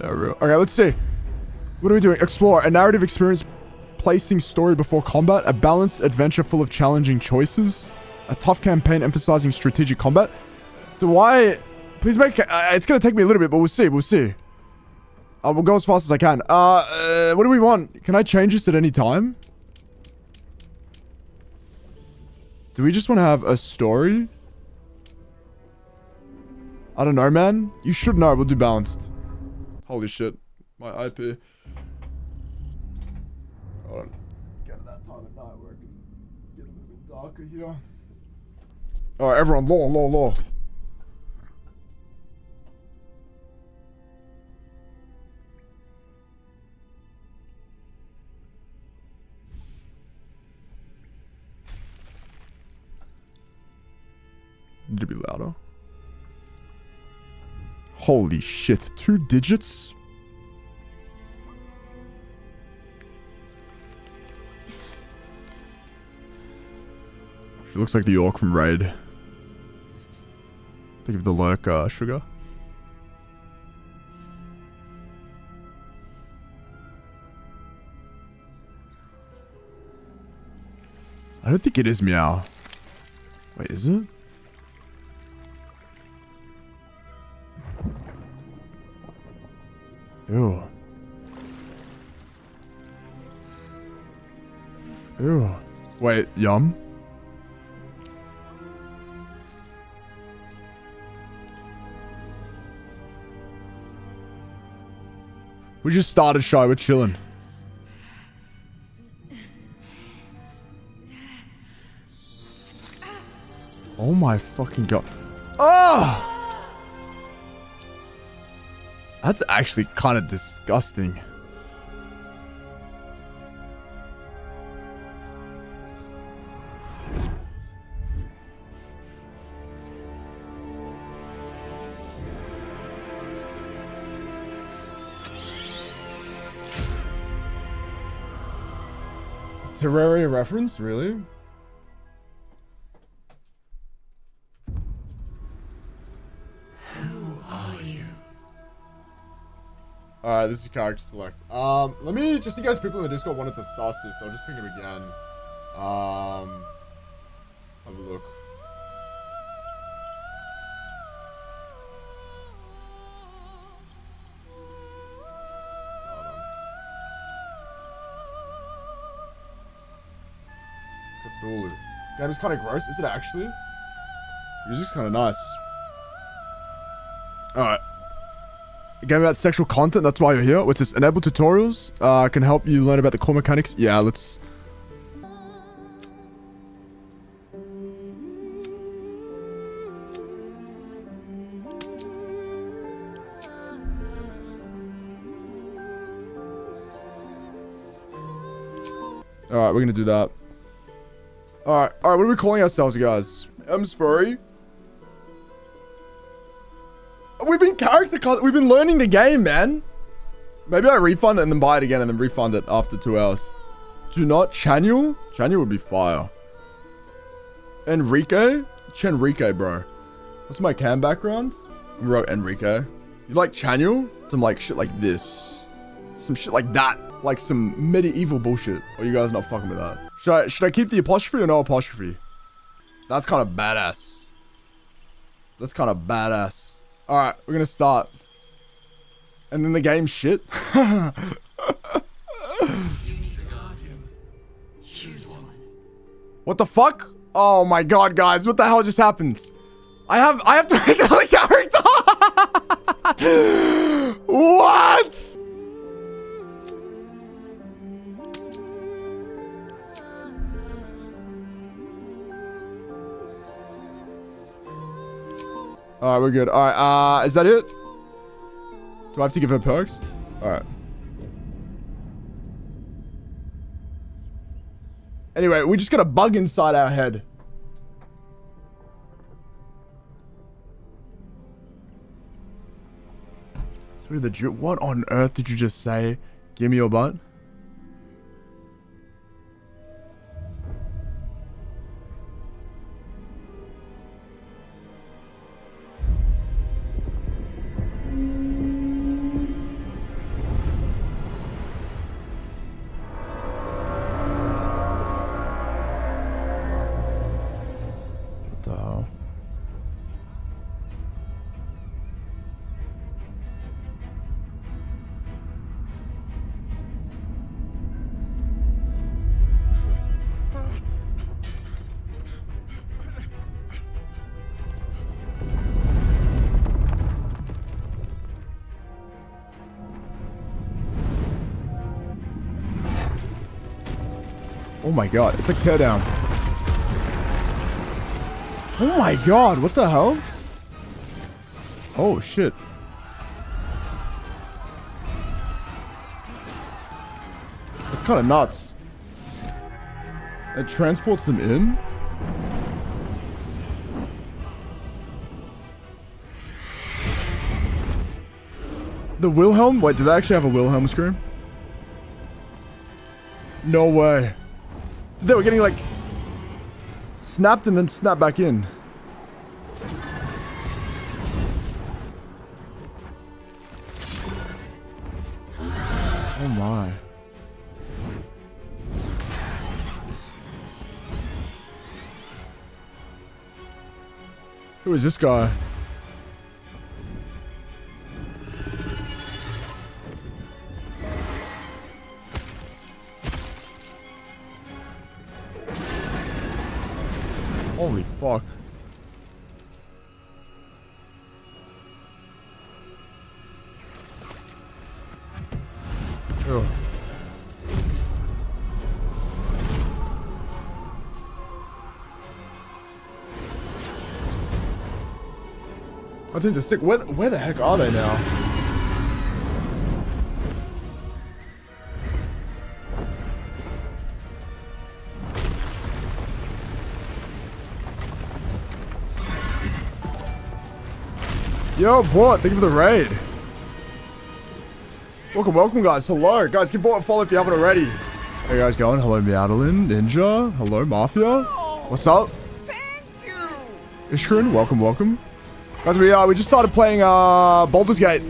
Okay, let's see. What are we doing? Explore. A narrative experience placing story before combat. A balanced adventure full of challenging choices. A tough campaign emphasizing strategic combat. Do I... Please make... Uh, it's going to take me a little bit, but we'll see. We'll see. Uh, we'll go as fast as I can. Uh, uh, what do we want? Can I change this at any time? Do we just want to have a story? I don't know, man. You should know. We'll do balanced. Holy shit. My IP. Hold on. Get to that time at night where it can get a little bit darker here. Alright, everyone. Law, law, law. Need to be louder. Holy shit. Two digits? She looks like the orc from Raid. Think of the lurk, uh, sugar. I don't think it is meow. Wait, is it? Ew. Ew. Wait, yum? We just started shy, we're chilling. Oh my fucking god. Oh! That's actually kind of disgusting. Terraria reference? Really? Alright, this is character select. Um, let me, just in case people in the Discord wanted to suss this, I'll just ping him again. Um, have a look. Cthulhu. Game is kind of gross. Is it actually? Music's kind of nice. Alright. Game about sexual content, that's why you're here. Which is enable tutorials, uh, can help you learn about the core mechanics. Yeah, let's... Alright, we're gonna do that. Alright, alright, what are we calling ourselves, guys? M's furry. Character we've been learning the game, man. Maybe I refund it and then buy it again and then refund it after two hours. Do not Chanul? Chanul would be fire. Enrique? Chenrique, bro. What's my cam background? I wrote Enrique. You like Chanul? Some like shit like this. Some shit like that. Like some medieval bullshit. Are you guys not fucking with that? Should I, should I keep the apostrophe or no apostrophe? That's kind of badass. That's kind of badass. Alright, we're gonna start. And then the game shit. what the fuck? Oh my god, guys. What the hell just happened? I have I have to make another character. what? Alright, we're good. Alright, uh, is that it? Do I have to give her perks? Alright. Anyway, we just got a bug inside our head. Through the What on earth did you just say? Give me your butt? Oh my god, it's like teardown. Oh my god, what the hell? Oh shit. It's kind of nuts. It transports them in? The Wilhelm? Wait, did they actually have a Wilhelm scream? No way. They were getting like snapped and then snapped back in. Oh my. Who is this guy? I think they're sick. Where, where the heck are they now? Yo, Bort, thank you for the raid. Welcome, welcome, guys. Hello. Guys, give Bort a follow if you haven't already. Hey, guys, going? Hello, Meowdalin, Ninja. Hello, Mafia. What's up? Thank you. Ishkrin, welcome, welcome. Guys, we uh, we just started playing uh, Baldur's Gate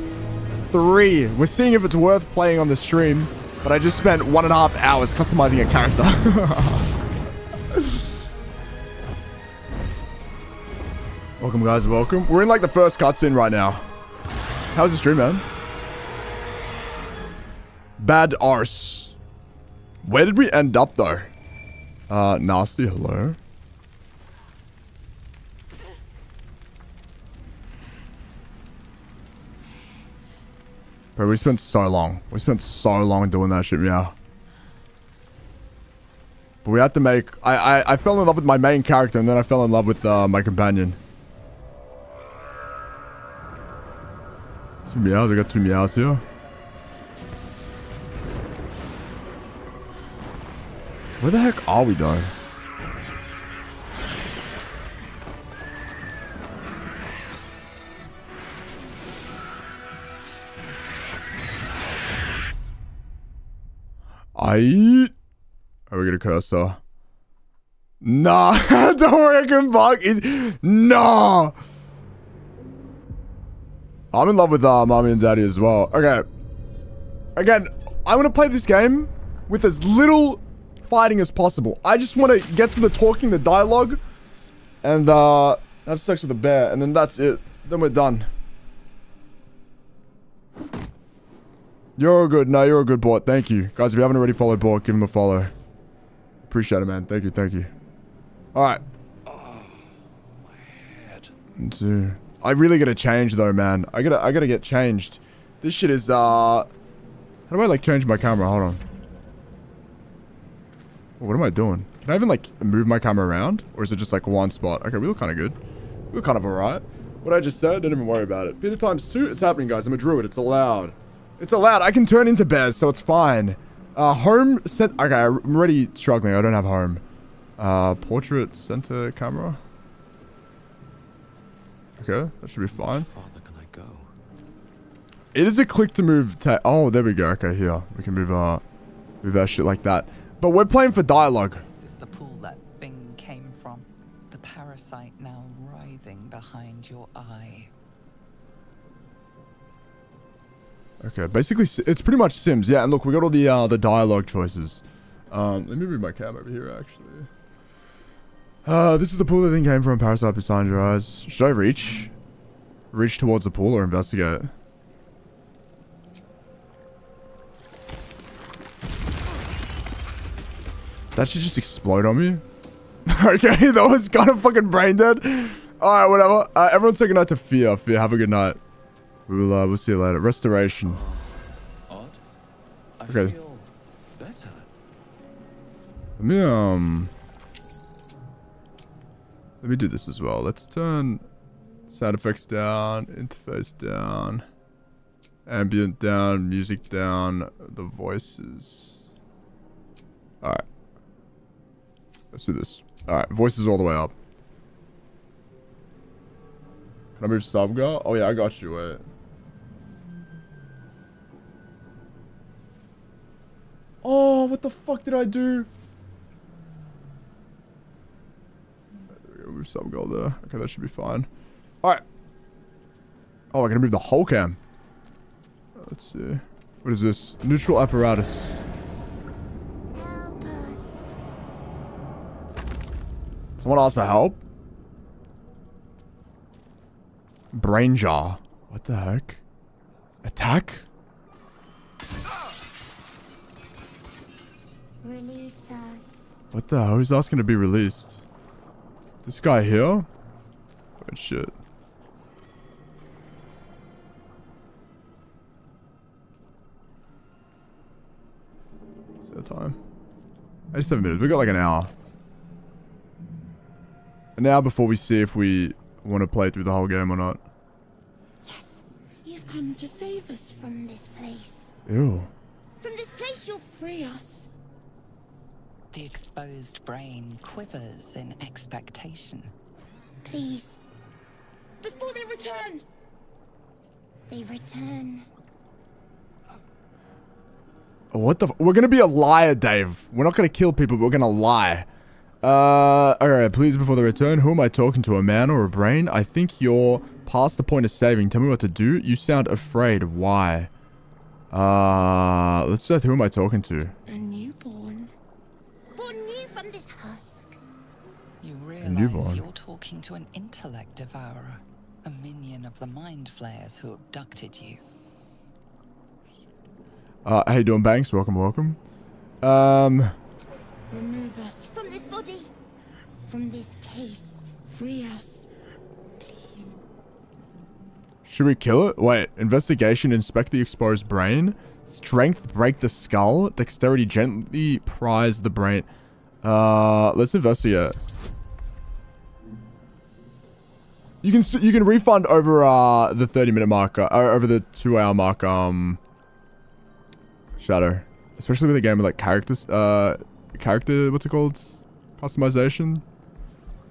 3. We're seeing if it's worth playing on the stream, but I just spent one and a half hours customizing a character. welcome, guys, welcome. We're in like the first cutscene right now. How's the stream, man? Bad arse. Where did we end up, though? Uh, nasty, hello. Bro, we spent so long. We spent so long doing that shit, yeah. But we had to make... I, I, I fell in love with my main character, and then I fell in love with uh, my companion. Some meows. I got two meows here. Where the heck are we, though? I. Are we gonna curse her? Nah, don't worry, I can bug. Is nah. I'm in love with uh, mommy and daddy as well. Okay. Again, I'm gonna play this game with as little fighting as possible. I just want to get to the talking, the dialogue, and uh, have sex with a bear, and then that's it. Then we're done. You're good. No, you're a good bot. Thank you. Guys, if you haven't already followed bot, give him a follow. Appreciate it, man. Thank you, thank you. Alright. Two. I really gotta change though, man. I gotta I gotta get changed. This shit is uh how do I like change my camera? Hold on. What am I doing? Can I even like move my camera around? Or is it just like one spot? Okay, we look kinda good. We look kind of alright. What I just said, don't even worry about it. Peter times two, it's happening guys. I'm a druid, it's allowed. It's allowed. I can turn into bears, so it's fine. Uh, home set. Okay, I'm already struggling. I don't have home. Uh, portrait center camera. Okay, that should be fine. Farther can I go? It is a click to move. Ta oh, there we go. Okay, here we can move. Uh, move our shit like that. But we're playing for dialogue. This is the pool that Bing came from. The parasite now writhing behind your eye. Okay, basically it's pretty much Sims. Yeah, and look, we got all the uh, the dialogue choices. Um, let me move my cam over here actually. Uh, this is the pool that thing came from. Parasite behind your eyes. Should I reach? Reach towards the pool or investigate? That should just explode on me. okay, that was kind of fucking brain dead. Alright, whatever. Uh, everyone take a night to fear. Fear, have a good night. We'll, uh, we'll see you later. Restoration. Odd. I Okay. feel better. Let me, um... Let me do this as well. Let's turn sound effects down, interface down, ambient down, music down, the voices. Alright. Let's do this. Alright, voices all the way up. Can I move Subgar? Oh yeah, I got you, wait. Oh, what the fuck did I do? Move Subgar there. Okay, that should be fine. Alright. Oh, I gotta move the whole cam. Let's see. What is this? Neutral apparatus. Help us. Someone asked for help? Brain jar. What the heck? Attack? Release us. What the hell? Who's asking to be released? This guy here? Oh shit. What's the time? 87 minutes. We got like an hour. An hour before we see if we want to play through the whole game or not. Yes, you've come to save us from this place. Ew. From this place, you'll free us. The exposed brain quivers in expectation. Please. Before they return. They return. What the? F we're gonna be a liar, Dave. We're not gonna kill people, but we're gonna lie. Uh, alright, please, before the return, who am I talking to? A man or a brain? I think you're past the point of saving. Tell me what to do. You sound afraid. Why? Uh, let's say who am I talking to? A newborn. Realize you're talking to an intellect devourer, a minion of the mind flayers who abducted you. Uh, how you doing, Banks? Welcome, welcome. Um, Remove us from this body. From this case. Free us. Please. should we kill it? Wait, investigation, inspect the exposed brain. Strength, break the skull. Dexterity, gently prise the brain. Uh, let's investigate. You can you can refund over uh the 30 minute mark, uh, over the two hour mark. Um, Shadow, especially with a game with like characters, uh, character what's it called, customization.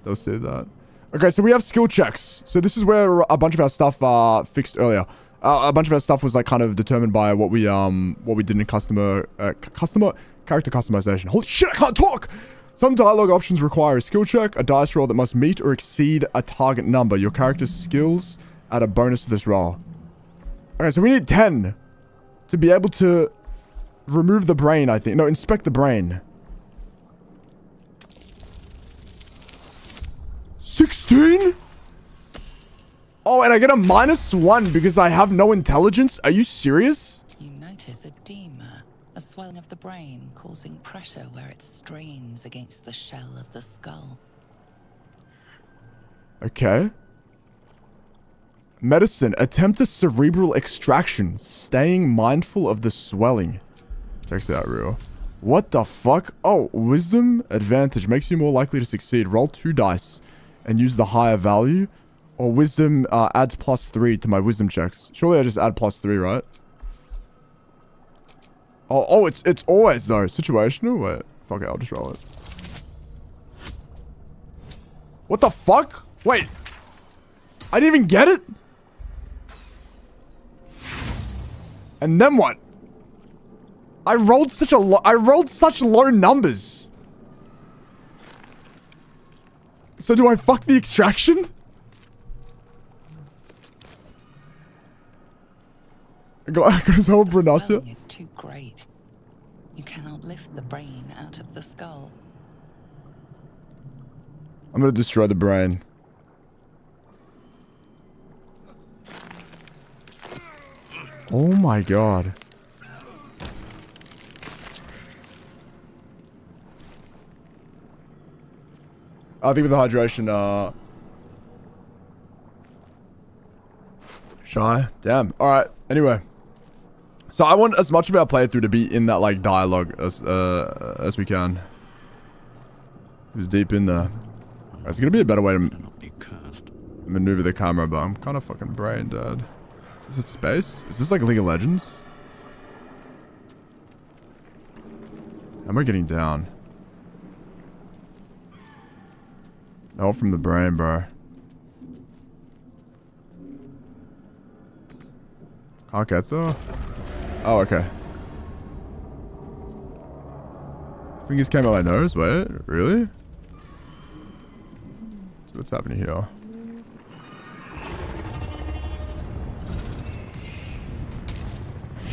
They'll see that. Okay, so we have skill checks. So this is where a bunch of our stuff uh fixed earlier. Uh, a bunch of our stuff was like kind of determined by what we um what we did in customer uh, customer character customization. Holy shit, I can't talk. Some dialogue options require a skill check, a dice roll that must meet or exceed a target number. Your character's skills add a bonus to this roll. Okay, so we need 10 to be able to remove the brain, I think. No, inspect the brain. 16? Oh, and I get a minus one because I have no intelligence? Are you serious? You notice edema, a swelling of the brain causing pressure where it strains against the shell of the skull. Okay. Medicine. Attempt a cerebral extraction. Staying mindful of the swelling. Check that real. What the fuck? Oh, wisdom advantage makes you more likely to succeed. Roll two dice and use the higher value. Or wisdom uh, adds plus three to my wisdom checks. Surely I just add plus three, right? Oh, oh, it's it's always though situational. Wait, fuck it, I'll just roll it. What the fuck? Wait, I didn't even get it. And then what? I rolled such a lo I rolled such low numbers. So do I fuck the extraction? I got, I got his whole The Branasia. is too great. You cannot lift the brain out of the skull. I'm gonna destroy the brain. Oh my god. I think with the hydration, uh... Shy? Damn. Alright, anyway. So I want as much of our playthrough to be in that, like, dialogue as, uh, as we can. He was deep in there. There's gonna be a better way to Not be cursed. maneuver the camera, but I'm kind of fucking brain dead. Is it space? Is this like League of Legends? Am I getting down? No, from the brain, bro. Can't get there? Oh, okay. Fingers came out my nose? Wait, really? So what's happening here?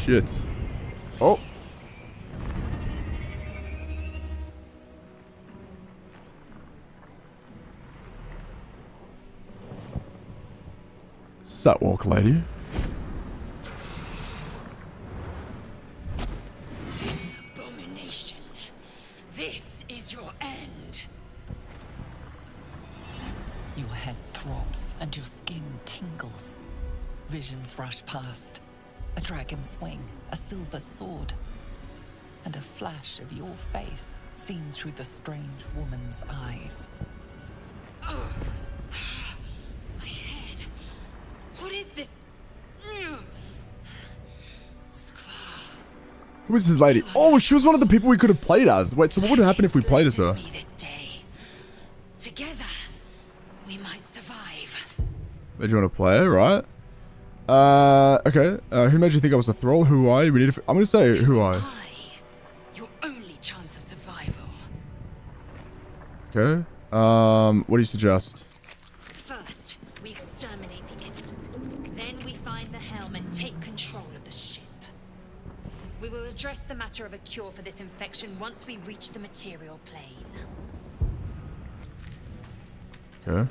Shit. Oh. Sat walk lady. Visions rush past. A dragon's wing, a silver sword, and a flash of your face seen through the strange woman's eyes. My head. What is this? Ugh. Who is this lady? Oh, she was one of the people we could have played as. Wait, so what would happen if we played as her? Blesses me this day. Together, we might survive. Made you want to play, right? Uh, okay. Uh, who made you think I was a thrall? Who are you? We need to. I'm gonna say who are. I, your only chance of survival. Okay. Um, what do you suggest? First, we exterminate the imps. Then we find the helm and take control of the ship. We will address the matter of a cure for this infection once we reach the material plane. Okay.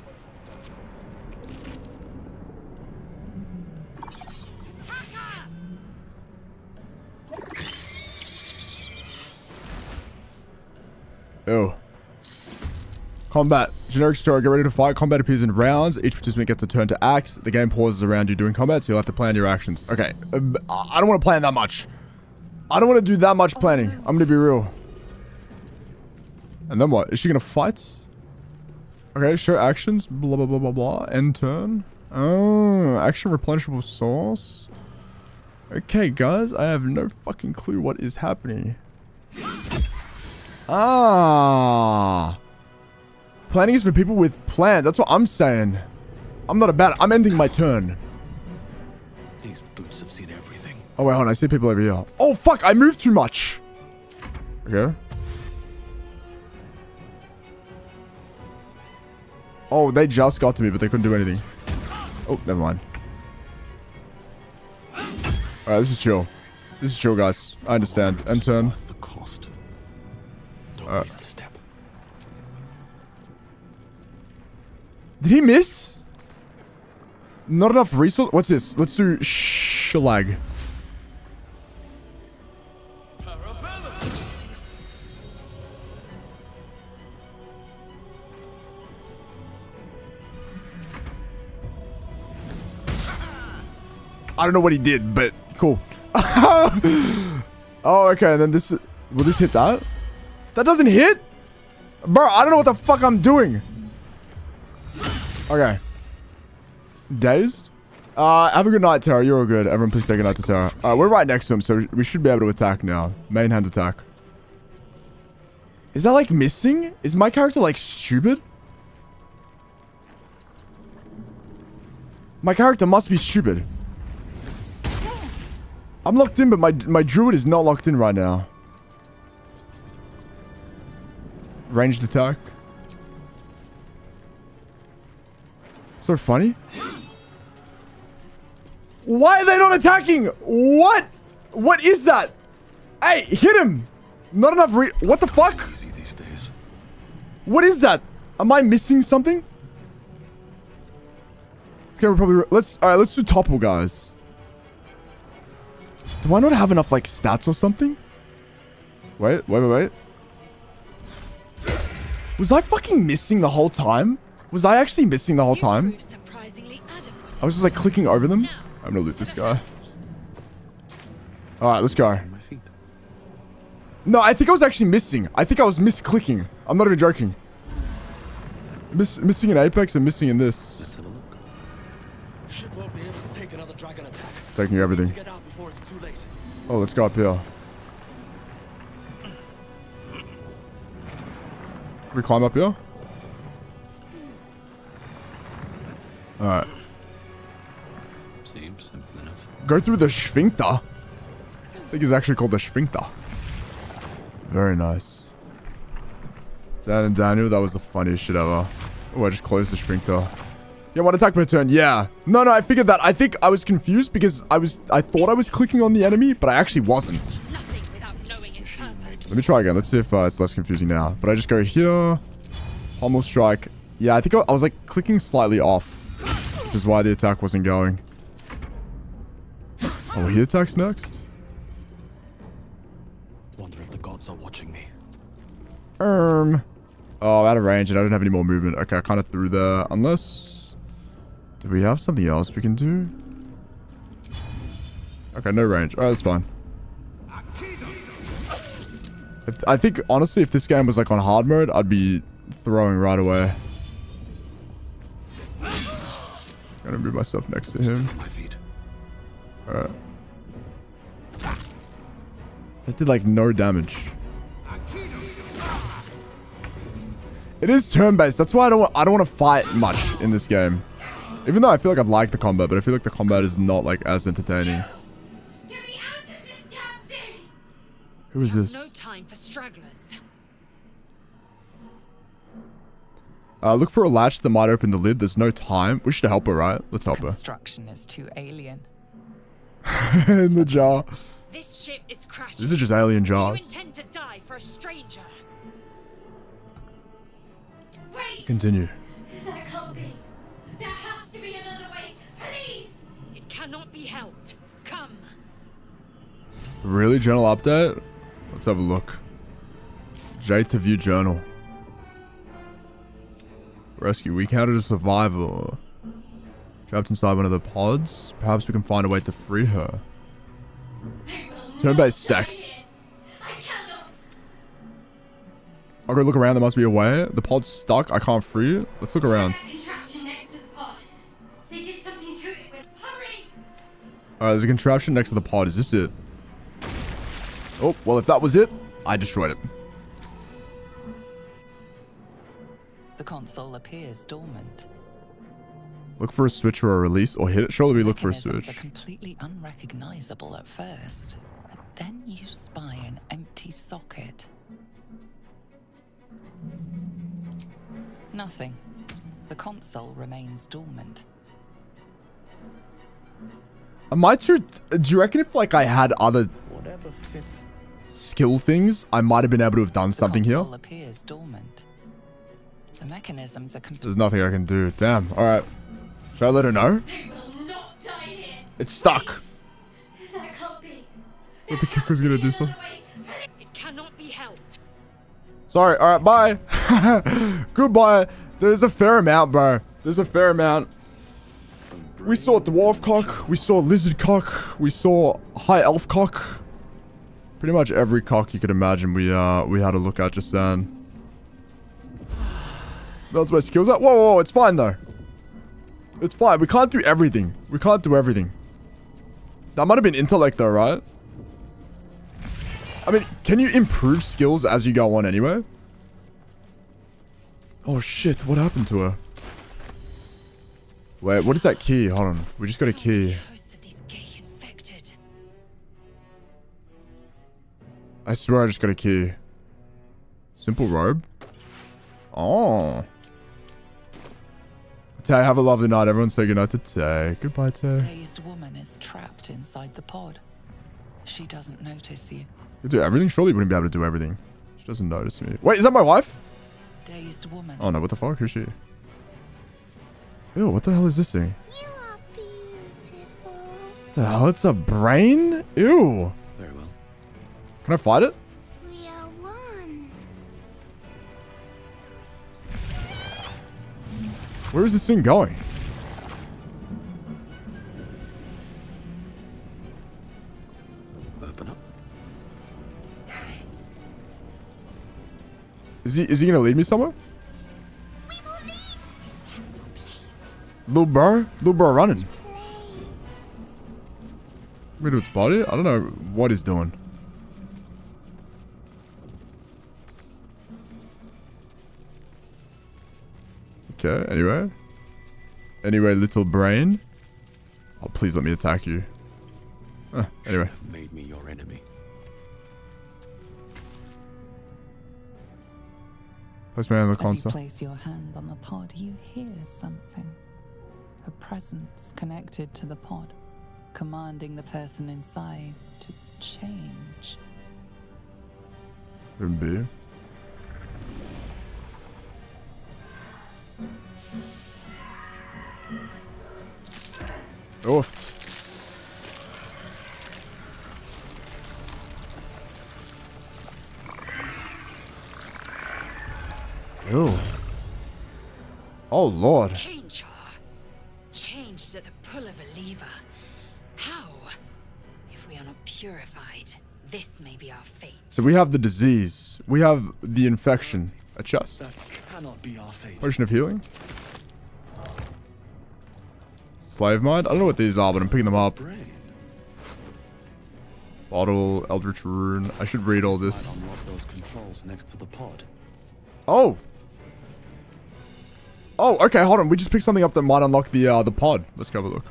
Ew. Combat. Generic story. Get ready to fight. Combat appears in rounds. Each participant gets a turn to act. The game pauses around you doing combat, so you'll have to plan your actions. Okay. um, I don't want to plan that much. I don't want to do that much planning. I'm going to be real. And then what? Is she going to fight? Okay, show actions. Blah, blah, blah, blah, blah. End turn. Oh, action replenishable source. Okay, guys. I have no fucking clue what is happening. Ah. Planning is for people with plans. That's what I'm saying. I'm not about it. I'm ending my turn. These boots have seen everything. Oh, wait, hold on. I see people over here. Oh, fuck. I moved too much. Okay. Oh, they just got to me, but they couldn't do anything. Oh, never mind. Alright, this is chill. This is chill, guys. I understand. End turn. Uh. Did he miss? Not enough resource? What's this? Let's do shalag. I don't know what he did, but cool. oh, okay. And Then this, will this hit that? That doesn't hit? Bro, I don't know what the fuck I'm doing. Okay. Dazed? Uh, have a good night, Tara. You're all good. Everyone please take a night to Tara. Uh, we're right next to him, so we should be able to attack now. Main hand attack. Is that, like, missing? Is my character, like, stupid? My character must be stupid. I'm locked in, but my, my druid is not locked in right now. Ranged attack. So funny. Why are they not attacking? What? What is that? Hey, hit him. Not enough re- What the fuck? Easy these days. What is that? Am I missing something? Okay, we're probably... Let's... Alright, let's do topple, guys. Do I not have enough, like, stats or something? Wait, wait, wait, wait. Was I fucking missing the whole time? Was I actually missing the whole time? proved surprisingly adequate. I was just like clicking over them. I'm gonna loot this guy. Alright, let's go. On my feet. No, I think I was actually missing. I think I was misclicking. I'm not even joking. Miss, missing in Apex and missing in this. Let's have a look. Ship won't be able to take another dragon attack. Taking everything. Let's get out before it's too late. Oh, let's go up here. Can we climb up here? Alright. Seems simple enough. Go through the sphincter. I think it's actually called the sphincter. Very nice. Dan and Daniel, that was the funniest shit ever. Oh, I just closed the sphincter. Yeah, one attack per turn. Yeah. No, no, I figured that. I think I was confused because I was, I thought I was clicking on the enemy, but I actually wasn't. Let me try again. Let's see if uh, it's less confusing now. But I just go here. Pommel strike. Yeah, I think I, I was like clicking slightly off. Which is why the attack wasn't going. Oh, he attacks next? Wonder if the gods are watching me. Um. Oh, out of range and I don't have any more movement. Okay, I kind of threw there. Unless... Do we have something else we can do? Okay, no range. Alright, that's fine. I think, honestly, if this game was like on hard mode, I'd be throwing right away. Gonna move myself next to him. At my feet. Alright. That did like no damage. It is turn-based. That's why I don't want, I don't want to fight much in this game. Even though I feel like I'd like the combat, but I feel like the combat is not like as entertaining. Who is this? No time for stragglers. Uh, look for a latch that might open the lid. There's no time. We should help her, right? Let's help her. Construction is too alien. in the jar. This ship is crashing. These are just alien Do you jars. intend to die for a stranger? Wait! Continue. That can't be. There has to be another way. Please! It cannot be helped. Come. Really? Journal update? Let's have a look. J to view journal. Rescue. We counted a survivor. Trapped inside one of the pods. Perhaps we can find a way to free her. Turn-based sex. I'll go look around. There must be a way. The pod's stuck. I can't free it. Let's look around. Alright, there's a contraption next to the pod. Is this it? Oh, well, if that was it, I destroyed it. The console appears dormant. Look for a switch or a release, or hit it. Surely we look for a Mechanisms switch. are completely unrecognizable at first, but then you spy an empty socket. Nothing. The console remains dormant. Am I too... Do you reckon if, like, I had other Whatever fits. Skill things, I might have been able to have done The something here? appears dormant. The mechanisms are There's nothing I can do. Damn. Alright. Should I let her know? I will not die here. It's stuck. That can't be. I think Kick was gonna do something. It cannot be helped. Sorry. Alright, bye. Goodbye. There's a fair amount, bro. There's a fair amount. We saw dwarf cock. We saw lizard cock. We saw high elf cock. Pretty much every cock you could imagine we uh we had a look at just then. That's my skills at. Whoa, whoa, whoa, it's fine though. It's fine. We can't do everything. We can't do everything. That might have been intellect though, right? I mean, can you improve skills as you go on anyway? Oh shit, what happened to her? Wait, what is that key? Hold on. We just got a key. I swear I just got a key. Simple robe? Oh. Tay, have a lovely night. Everyone say goodnight to Tay. Goodbye, Tay. dazed woman is trapped inside the pod. She doesn't notice you. You do everything? Surely you wouldn't be able to do everything. She doesn't notice me. Wait, is that my wife? Dazed woman. Oh no, what the fuck? Who's she? Ew, what the hell is this thing? You are beautiful. The hell? It's a brain? Ew. Very well. Can I fight it? We are one. Where is this thing going? Open up. Is he is he gonna lead me somewhere? We will lead Little bro? Little bro running. Place. Rid of its body? I don't know what he's doing. Okay, anyway. Anyway, little brain. Oh, please let me attack you. Huh, anyway. Have made me your enemy. Place man on the console. As you place your hand on the pod, you hear something. A presence connected to the pod, commanding the person inside to change. Couldn't be. Oft. Ew. Oh lord. Change her. Changed at the pull of a lever. How? If we are not purified, this may be our fate. So we have the disease. We have the infection. A chest. That cannot be our fate. Potion of healing. Slave mind. I don't know what these are, but I'm picking them up. Bottle, Eldritch Rune. I should read all this. Oh. Oh, okay, hold on. We just picked something up that might unlock the uh, the pod. Let's go have a look.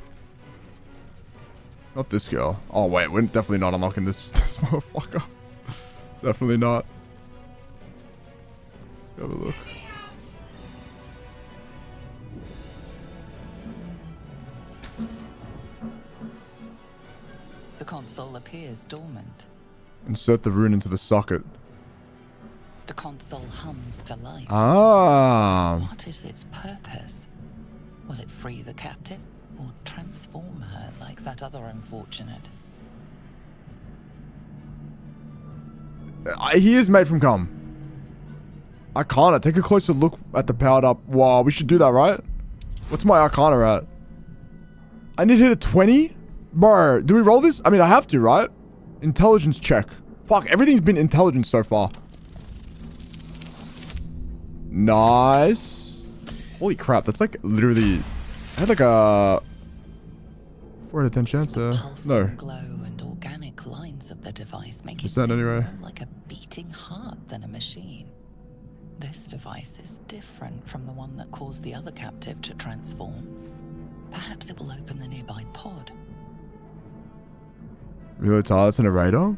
Not this girl. Oh, wait. We're definitely not unlocking this, this motherfucker. definitely not. Let's go have a look. Console appears dormant. Insert the rune into the socket. The console hums to life. Ah. What is its purpose? Will it free the captive or transform her like that other unfortunate? Uh, he is made from cum. Arcana. Take a closer look at the powered up. Wow, we should do that, right? What's my Arcana at? I need to hit a 20? Bro, do we roll this? I mean, I have to, right? Intelligence check. Fuck, everything's been intelligence so far. Nice. Holy crap, that's like literally... I had like a... 4 out of 10 chance there. No. glow and organic lines of the device make it Percent anyway. like a beating heart than a machine. This device is different from the one that caused the other captive to transform. Perhaps it will open the nearby pod. Targets and a radar?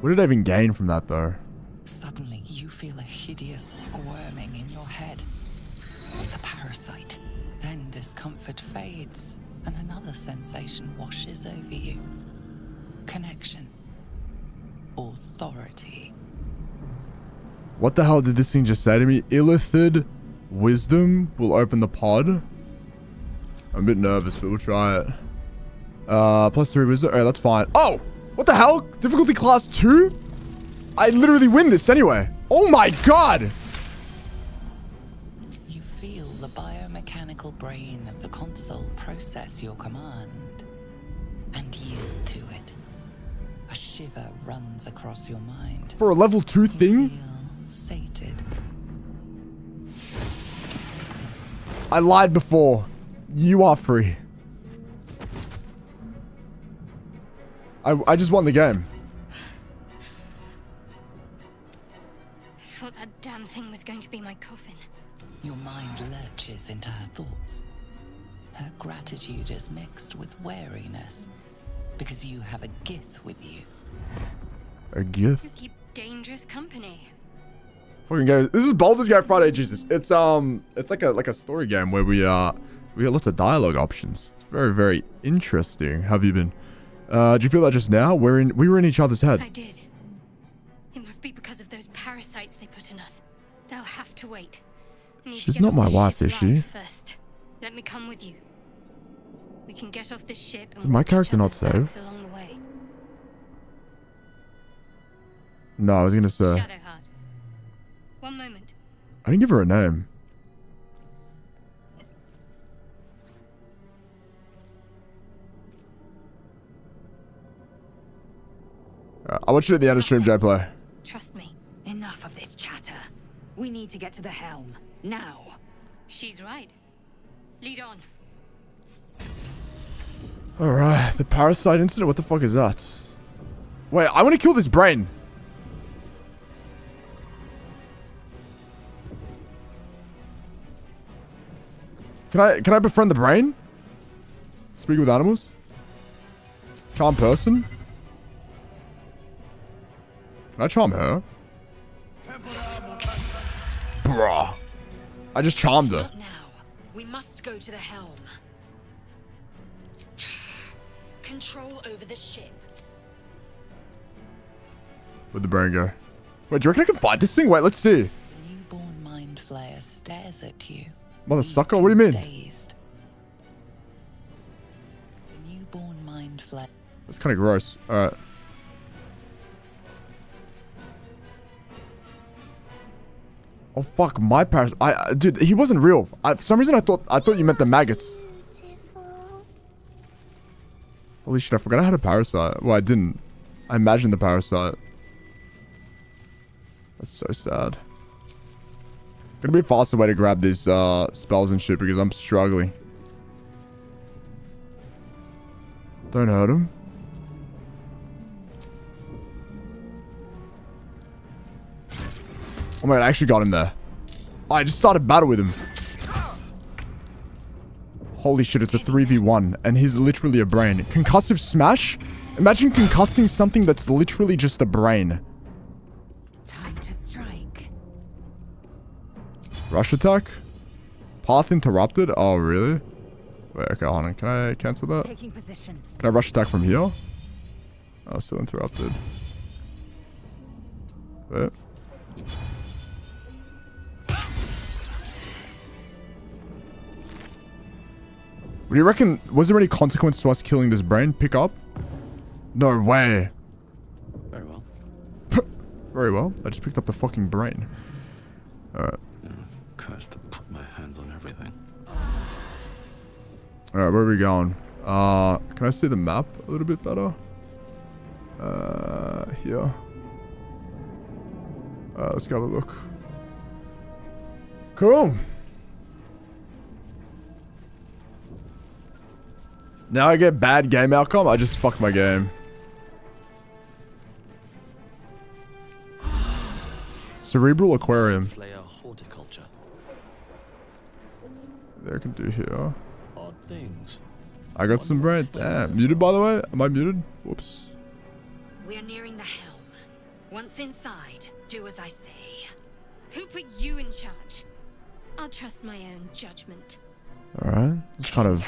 What did I even gain from that though? Suddenly, you feel a hideous squirming in your head. The parasite. Then discomfort fades, and another sensation washes over you. Connection. Authority. What the hell did this thing just say to me? Illithid wisdom will open the pod. I'm a bit nervous, but we'll try it. Uh, plus three wisdom. Alright, that's fine. Oh! What the hell? Difficulty class two? I literally win this anyway. Oh my god! You feel the biomechanical brain of the console process your command and yield to it. A shiver runs across your mind. For a level two You thing? sated. I lied before. You are free. I, I just won the game. I thought that damn thing was going to be my coffin. Your mind lurches into her thoughts. Her gratitude is mixed with wariness because you have a gith with you. A gift? You keep dangerous company. Fucking game. This is Baldur's Gate Friday, Jesus. It's um, it's like a like a story game where we uh, we get lots of dialogue options. It's very very interesting. Have you been? Uh, do you feel that just now? We're in we were in each other's head. I did. It must be because of those parasites they put in us. They'll have to wait. Need to She's not my wife, is she? First, let me come with you. We can get off this ship and Did my character not other's save? along the way. No, I was gonna say Shadowheart. One moment. I didn't give her a name. Uh, I want you at the end of stream, J-Play. Trust me. Enough of this chatter. We need to get to the helm. Now. She's right. Lead on. Alright, the parasite incident? What the fuck is that? Wait, I want to kill this brain. Can I can I befriend the brain? Speak with animals? Charm person? Can I charm her? Bruh. I just charmed her. Not now. We must go to the helm. Control over the ship. Where'd the brain go? Wait, do you reckon I can fight this thing? Wait, let's see. The newborn mind flayer stares at you. Mother sucker, what do you mean? Dazed. The newborn mind flayer. That's kind of gross. Alright. Oh fuck, my parents. I, dude, he wasn't real. I, for some reason, I thought I thought you meant the maggots. Holy shit, I forgot I had a parasite. Well, I didn't. I imagined the parasite. That's so sad. Gonna be a faster way to grab these uh, spells and shit because I'm struggling. Don't hurt him. Oh my god, I actually got him there. I just started battle with him. Holy shit, it's a 3v1 and he's literally a brain. Concussive smash? Imagine concussing something that's literally just a brain. Time to strike. Rush attack? Path interrupted? Oh, really? Wait, okay, hold on. Can I cancel that? Taking position. Can I rush attack from here? Oh, still interrupted. Wait. What do you reckon? Was there any consequence to us killing this brain? Pick up? No way. Very well. Very well. I just picked up the fucking brain. Alright. Cursed to put my hands on everything. Alright, where are we going? Uh, can I see the map a little bit better? Uh, here. Uh, let's go have a look. Cool. Now I get bad game outcome. I just fucked my game. Cerebral aquarium. There I can do here. Odd things. I got some brain. Damn. Muted by the way? Am I muted? Whoops. We are nearing the helm. Once inside, do as I say. Who put you in charge? I'll trust my own judgment. Alright. It's kind of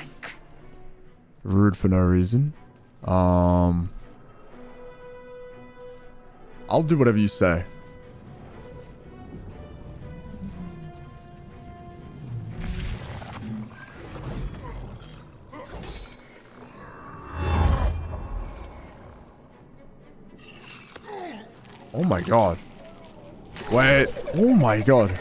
rude for no reason. Um I'll do whatever you say. Oh my god. Wait. Oh my god.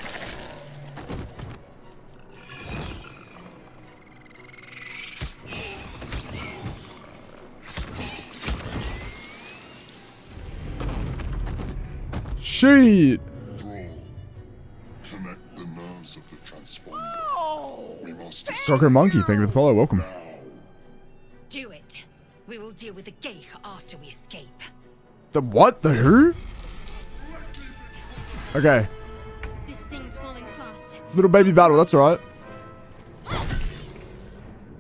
Must Soccer Monkey, thank you for the follow. Welcome. Do it. We will deal with the ghaik after we escape. The what? The who? Okay. This thing's falling fast. Little baby battle, that's alright.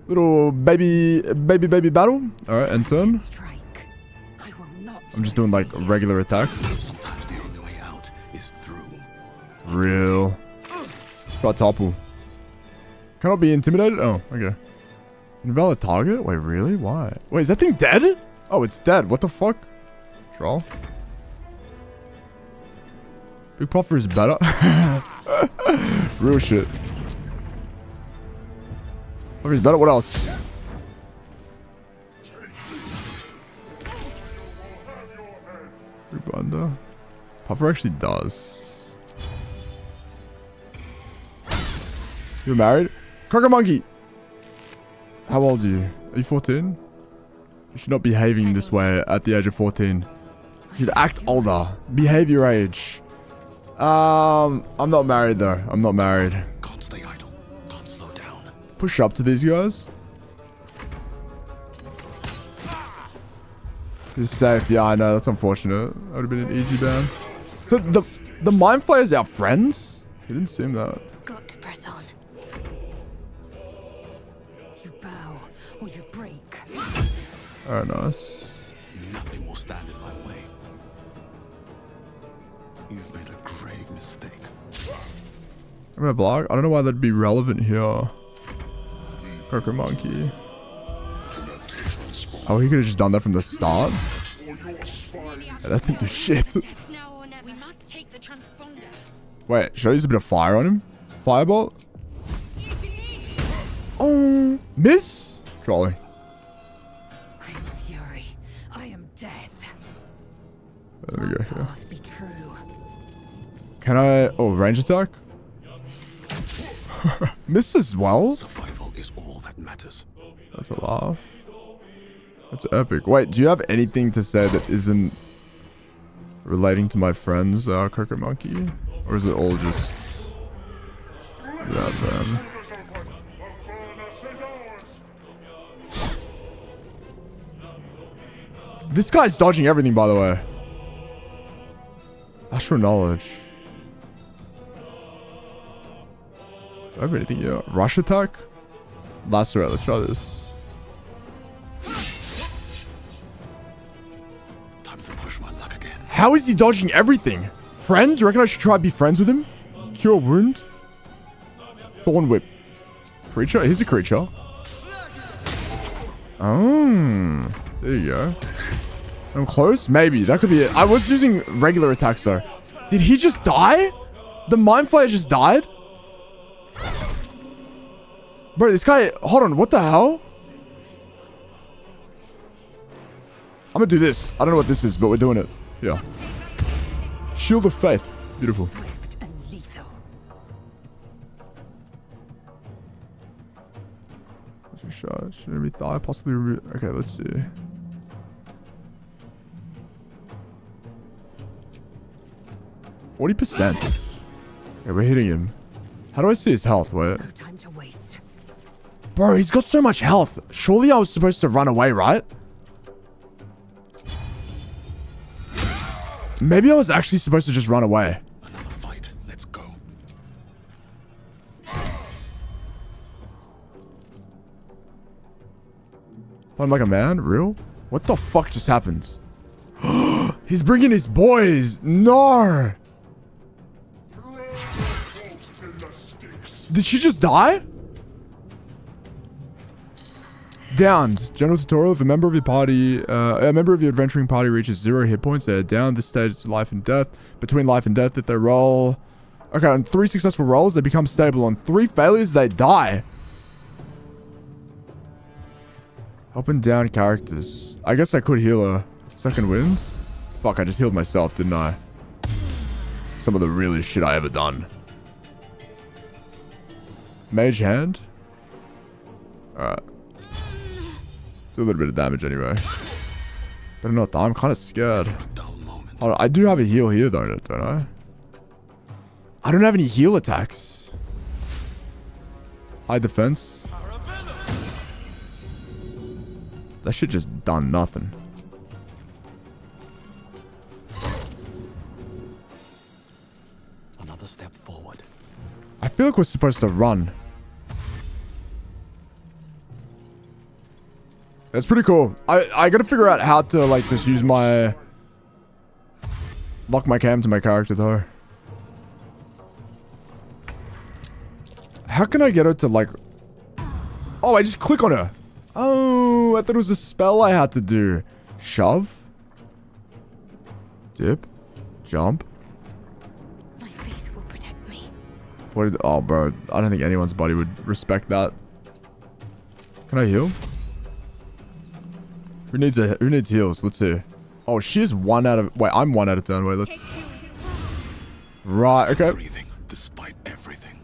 Little baby, baby, baby battle. Alright, end turn. I'm just doing like regular attacks. Real. Try topple. Cannot be intimidated? Oh, okay. Invalid target? Wait, really? Why? Wait, is that thing dead? Oh, it's dead. What the fuck? Troll. Big Puffer is better. Real shit. Puffer is better. What else? Rebunda. Puffer actually does. You're married? Crocker Monkey! How old are you? Are you 14? You should not be behaving this way at the age of 14. You should act older. Behave your age. Um, I'm not married though. I'm not married. Can't stay idle. Can't slow down. push up to these guys. He's safe. Yeah, I know. That's unfortunate. That would have been an easy ban. So the the mind flayer's our friends? He didn't seem that. Got to press on. Alright, nice. Nothing will stand in my way. You've made a grave mistake. I'm gonna block. I don't know why that'd be relevant here. Coco Monkey. Oh, he could have just done that from the start. Yeah, that thing is shit. Death now or never. We must take the transponder. Wait, should I use a bit of fire on him? Firebolt? Oh, miss? Trolley. There we go here. Path be true. Can I... Oh, range attack? miss as well? Survival is all that matters. That's a laugh. That's epic. Wait, do you have anything to say that isn't relating to my friend's uh, Coco Monkey? Or is it all just that then? This guy's dodging everything, by the way. Astral knowledge. Do I have anything here? Rush attack? Lacerate, let's try this. Time to push my luck again. How is he dodging everything? Friend? Do you reckon I should try to be friends with him? Cure wound? Thorn whip. Creature? He's a creature. Oh. There you go. I'm close? Maybe. That could be it. I was using regular attacks though. Did he just die? The Mind Flayer just died? Bro, this guy... Hold on. What the hell? I'm gonna do this. I don't know what this is, but we're doing it. Yeah. Shield of Faith. Beautiful. Shot. Should we die? Possibly. Okay, let's see. Forty percent. Okay, we're hitting him. How do I see his health? Wait. No time to waste. Bro, he's got so much health. Surely I was supposed to run away, right? Maybe I was actually supposed to just run away. Another fight. Let's go. I'm like a man? Real? What the fuck just happens? He's bringing his boys. No. Did she just die? Downs. General tutorial. If a member of your party, uh, a member of your adventuring party reaches zero hit points, they are down. This stage is life and death. Between life and death, if they roll... Okay, on three successful rolls, they become stable. On three failures, they die. Up and down characters. I guess I could heal a second wind. Fuck, I just healed myself, didn't I? Some of the realest shit I ever done. Mage hand. Alright. Do a little bit of damage anyway. Better not die. I'm kind of scared. A dull moment. Hold on, I do have a heal here though, don't I? I don't have any heal attacks. High defense. That shit just done nothing. Another step forward. I feel like we're supposed to run. That's pretty cool. I, I gotta figure out how to like just use my... Lock my cam to my character though. How can I get her to like... Oh, I just click on her. Oh, I thought it was a spell I had to do. Shove. Dip. Jump. My faith will protect me. What did, oh, bro. I don't think anyone's body would respect that. Can I heal? Who needs a who needs heals? Let's see. Oh, she's one out of wait, I'm one out of ten. Wait, let's Right, okay. Breathing despite everything.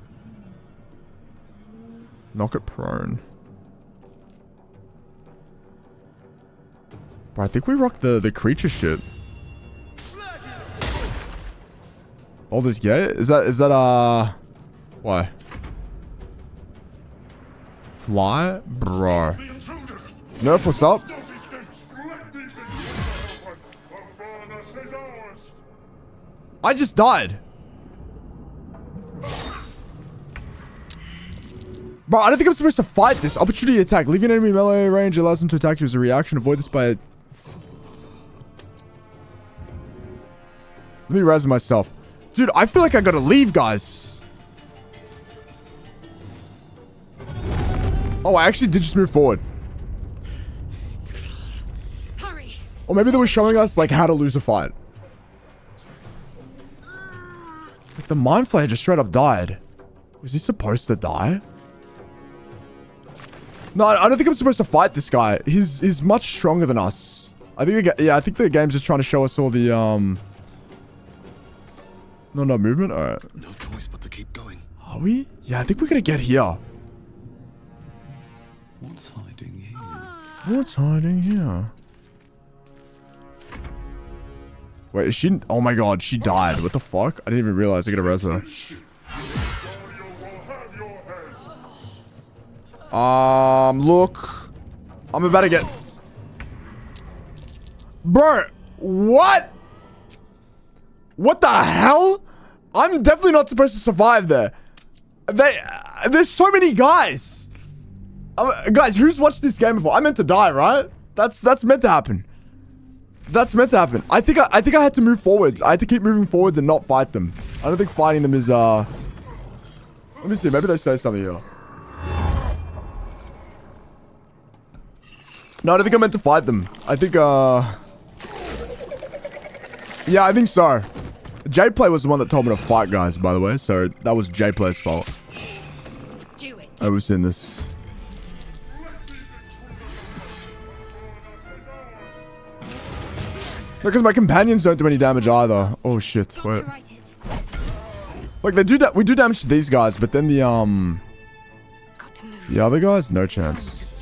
Knock it prone. Bro, I think we rock the the creature shit. All this gay? Is that is that uh why? fly? Bro. Nerf, what's up? I just died. Bro, I don't think I'm supposed to fight this. Opportunity attack. Leaving enemy melee range allows them to attack you as a reaction. Avoid this by... Let me res myself. Dude, I feel like I gotta leave, guys. Oh, I actually did just move forward. Hurry! Or maybe they were showing us, like, how to lose a fight. Like, the Mind Flayer just straight up died. Was he supposed to die? No, I don't think I'm supposed to fight this guy. He's he's much stronger than us. I think the, yeah, I think the game's just trying to show us all the um. No, no movement. All right. No choice but to keep going. Are we? Yeah, I think we're gonna get here. What's hiding here? What's hiding here? Wait, she? Oh my god, she died. What the fuck? I didn't even realize I got a res her. Um, look. I'm about to get... Bro, what? What the hell? I'm definitely not supposed to survive there. They, uh, there's so many guys. Uh, guys, who's watched this game before? I meant to die, right? That's that's meant to happen. That's meant to happen. I think I, I think I had to move forwards. I had to keep moving forwards and not fight them. I don't think fighting them is uh. Let me see. Maybe they say something here. No, I don't think I meant to fight them. I think, uh... Yeah, I think so. J-Play was the one that told me to fight guys, by the way. So, that was J-Play's fault. Do it. I was in this. Because my companions don't do any damage either. Oh, shit. Wait. Like, they do that. We do damage to these guys, but then the, um... Got to move. The other guys, no chance.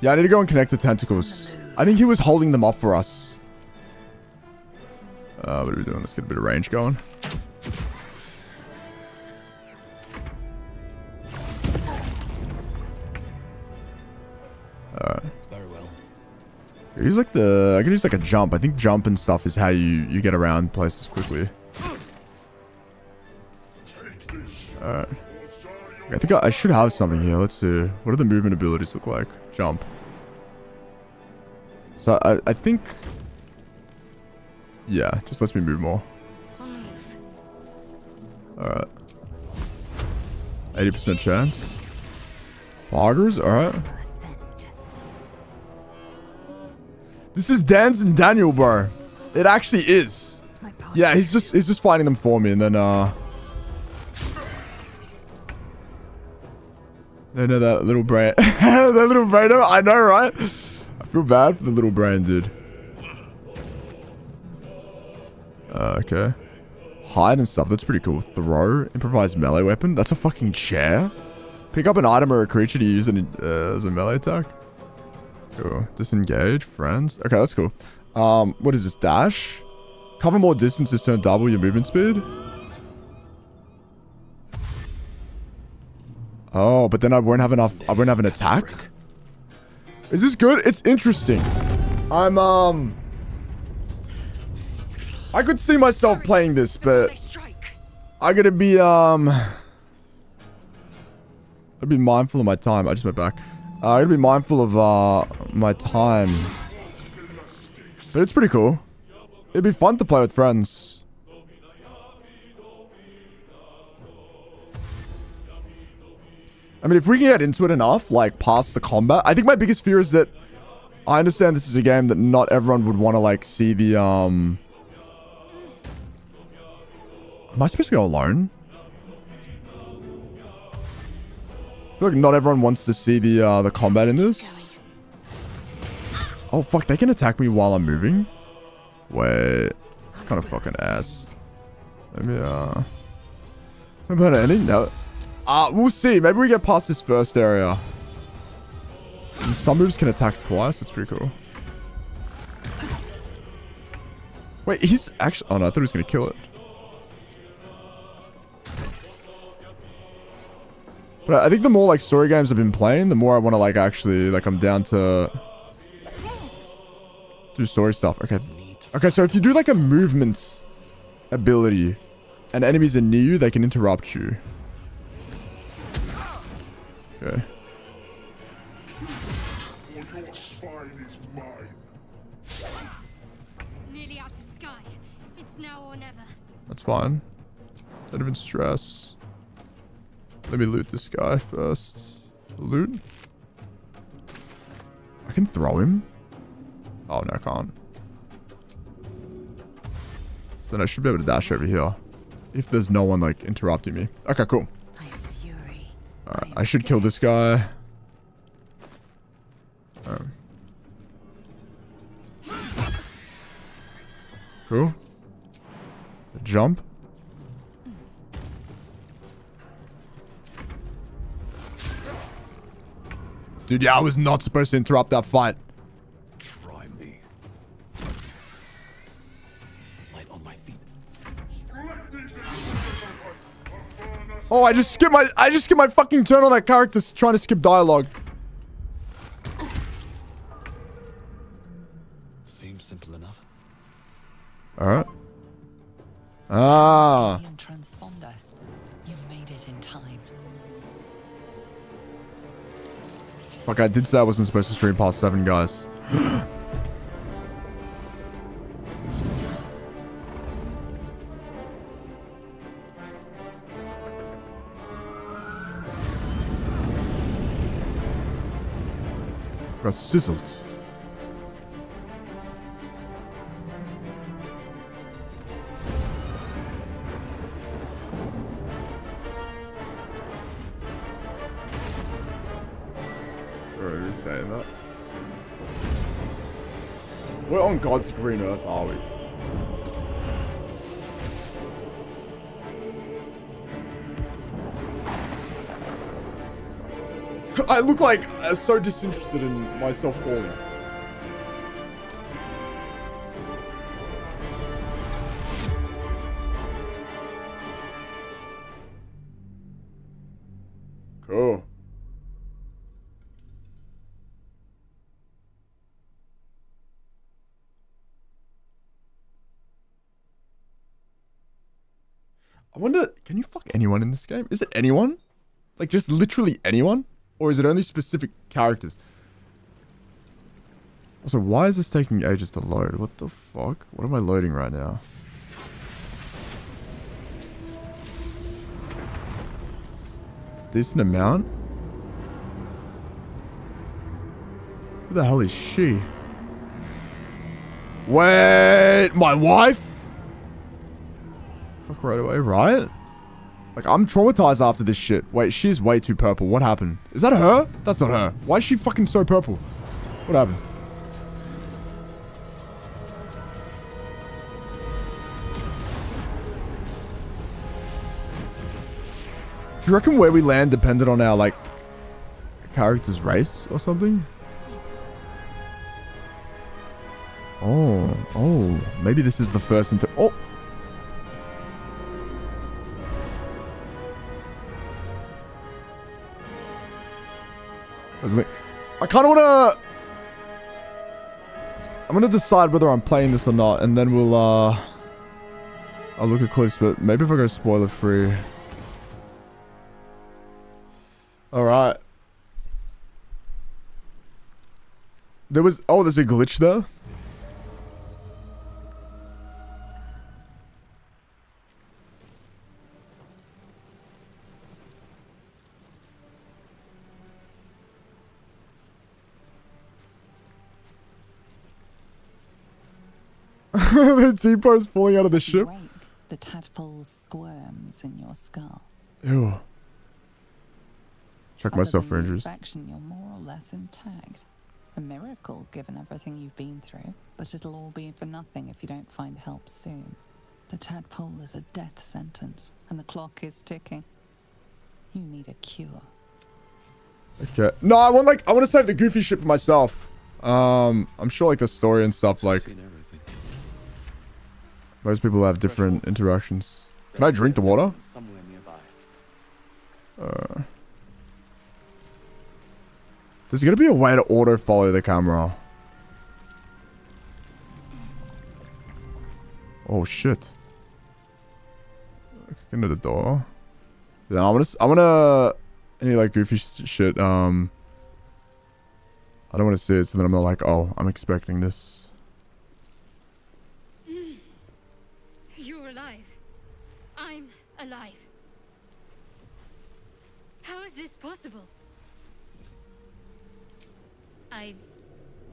Yeah, I need to go and connect the tentacles. I think he was holding them off for us. Uh, what are we doing? Let's get a bit of range going. Alright. Very well. Use like the... I could use like a jump. I think jump and stuff is how you, you get around places quickly. Alright. I think I, I should have something here. Let's see. What do the movement abilities look like? Jump. So I, I think... Yeah, just lets me move more. Alright. 80% chance. Loggers? Alright. This is Dan's and Daniel, bro. It actually is. Yeah, he's just he's just fighting them for me, and then uh. No, no, that little brain, that little brain. I know, right? I feel bad for the little brain, dude. Uh, okay. Hide and stuff. That's pretty cool. Throw, improvised melee weapon. That's a fucking chair. Pick up an item or a creature to use it uh, as a melee attack. Disengage, friends. Okay, that's cool. Um, what is this? Dash? Cover more distances, turn double your movement speed. Oh, but then I won't have enough. I won't have an attack. Is this good? It's interesting. I'm um. I could see myself playing this, but I gotta be um. I'd be mindful of my time. I just went back. Uh, I gotta be mindful of uh my time. But it's pretty cool. It'd be fun to play with friends. I mean, if we can get into it enough, like past the combat, I think my biggest fear is that I understand this is a game that not everyone would want to like see the um. Am I supposed to go alone? Feel like not everyone wants to see the uh, the combat in this. Oh fuck, they can attack me while I'm moving? Wait. It's kind of fucking ass. Let me uh... Kind of ending? No. Uh, we'll see. Maybe we get past this first area. And some moves can attack twice. That's pretty cool. Wait, he's actually... Oh no, I thought he was going to kill it. But I think the more like story games I've been playing, the more I want to like actually like I'm down to do story stuff. Okay. Okay, so if you do like a movement ability and enemies are near you, they can interrupt you. Okay. Your spine is mine. Nearly out of sky. It's now or never. That's fine. Don't even stress. Let me loot this guy first. Loot? I can throw him? Oh, no, I can't. So then I should be able to dash over here. If there's no one, like, interrupting me. Okay, cool. I. Alright, I should kill this guy. Um. Cool. Jump. Dude, yeah, I was not supposed to interrupt that fight. Try me. Light on my feet. Oh, I just skipped my I just skipped my fucking turn on that character trying to skip dialogue. Seems simple enough. Alright. Ah. Fuck, I did say I wasn't supposed to stream past seven, guys. Got sizzled. God's green earth are we? I look like uh, so disinterested in myself falling. This game? Is it anyone? Like just literally anyone? Or is it only specific characters? Also, why is this taking ages to load? What the fuck? What am I loading right now? Decent amount? Who the hell is she? Wait, my wife? Fuck right away, right? Like, I'm traumatized after this shit. Wait, she's way too purple. What happened? Is that her? That's not her. Why is she fucking so purple? What happened? Do you reckon where we land depended on our, like, character's race or something? Oh, oh, maybe this is the first inter- Oh! I kind of want to... I'm going to decide whether I'm playing this or not, and then we'll, uh... I'll look at clips, but maybe if I go spoiler free. Alright. There was... Oh, there's a glitch there? The T-post falling out of the ship. wake, the tadpole squirms in your skull. Ew. Check Other myself for injuries. infection, you're more or less intact. A miracle, given everything you've been through. But it'll all be for nothing if you don't find help soon. The tadpole is a death sentence, and the clock is ticking. You need a cure. Okay. No, I want like I want to save the goofy shit for myself. Um, I'm sure like the story and stuff like Seen everything. Most people have different interactions. Can I drink the water? Uh, There's gonna be a way to auto follow the camera. Oh shit. Into the door. Then I'm gonna, I'm gonna, any like goofy sh- shit. Um, I don't want to see it, so then I'm not like, oh, I'm expecting this. You're alive. I'm alive. How is this possible? I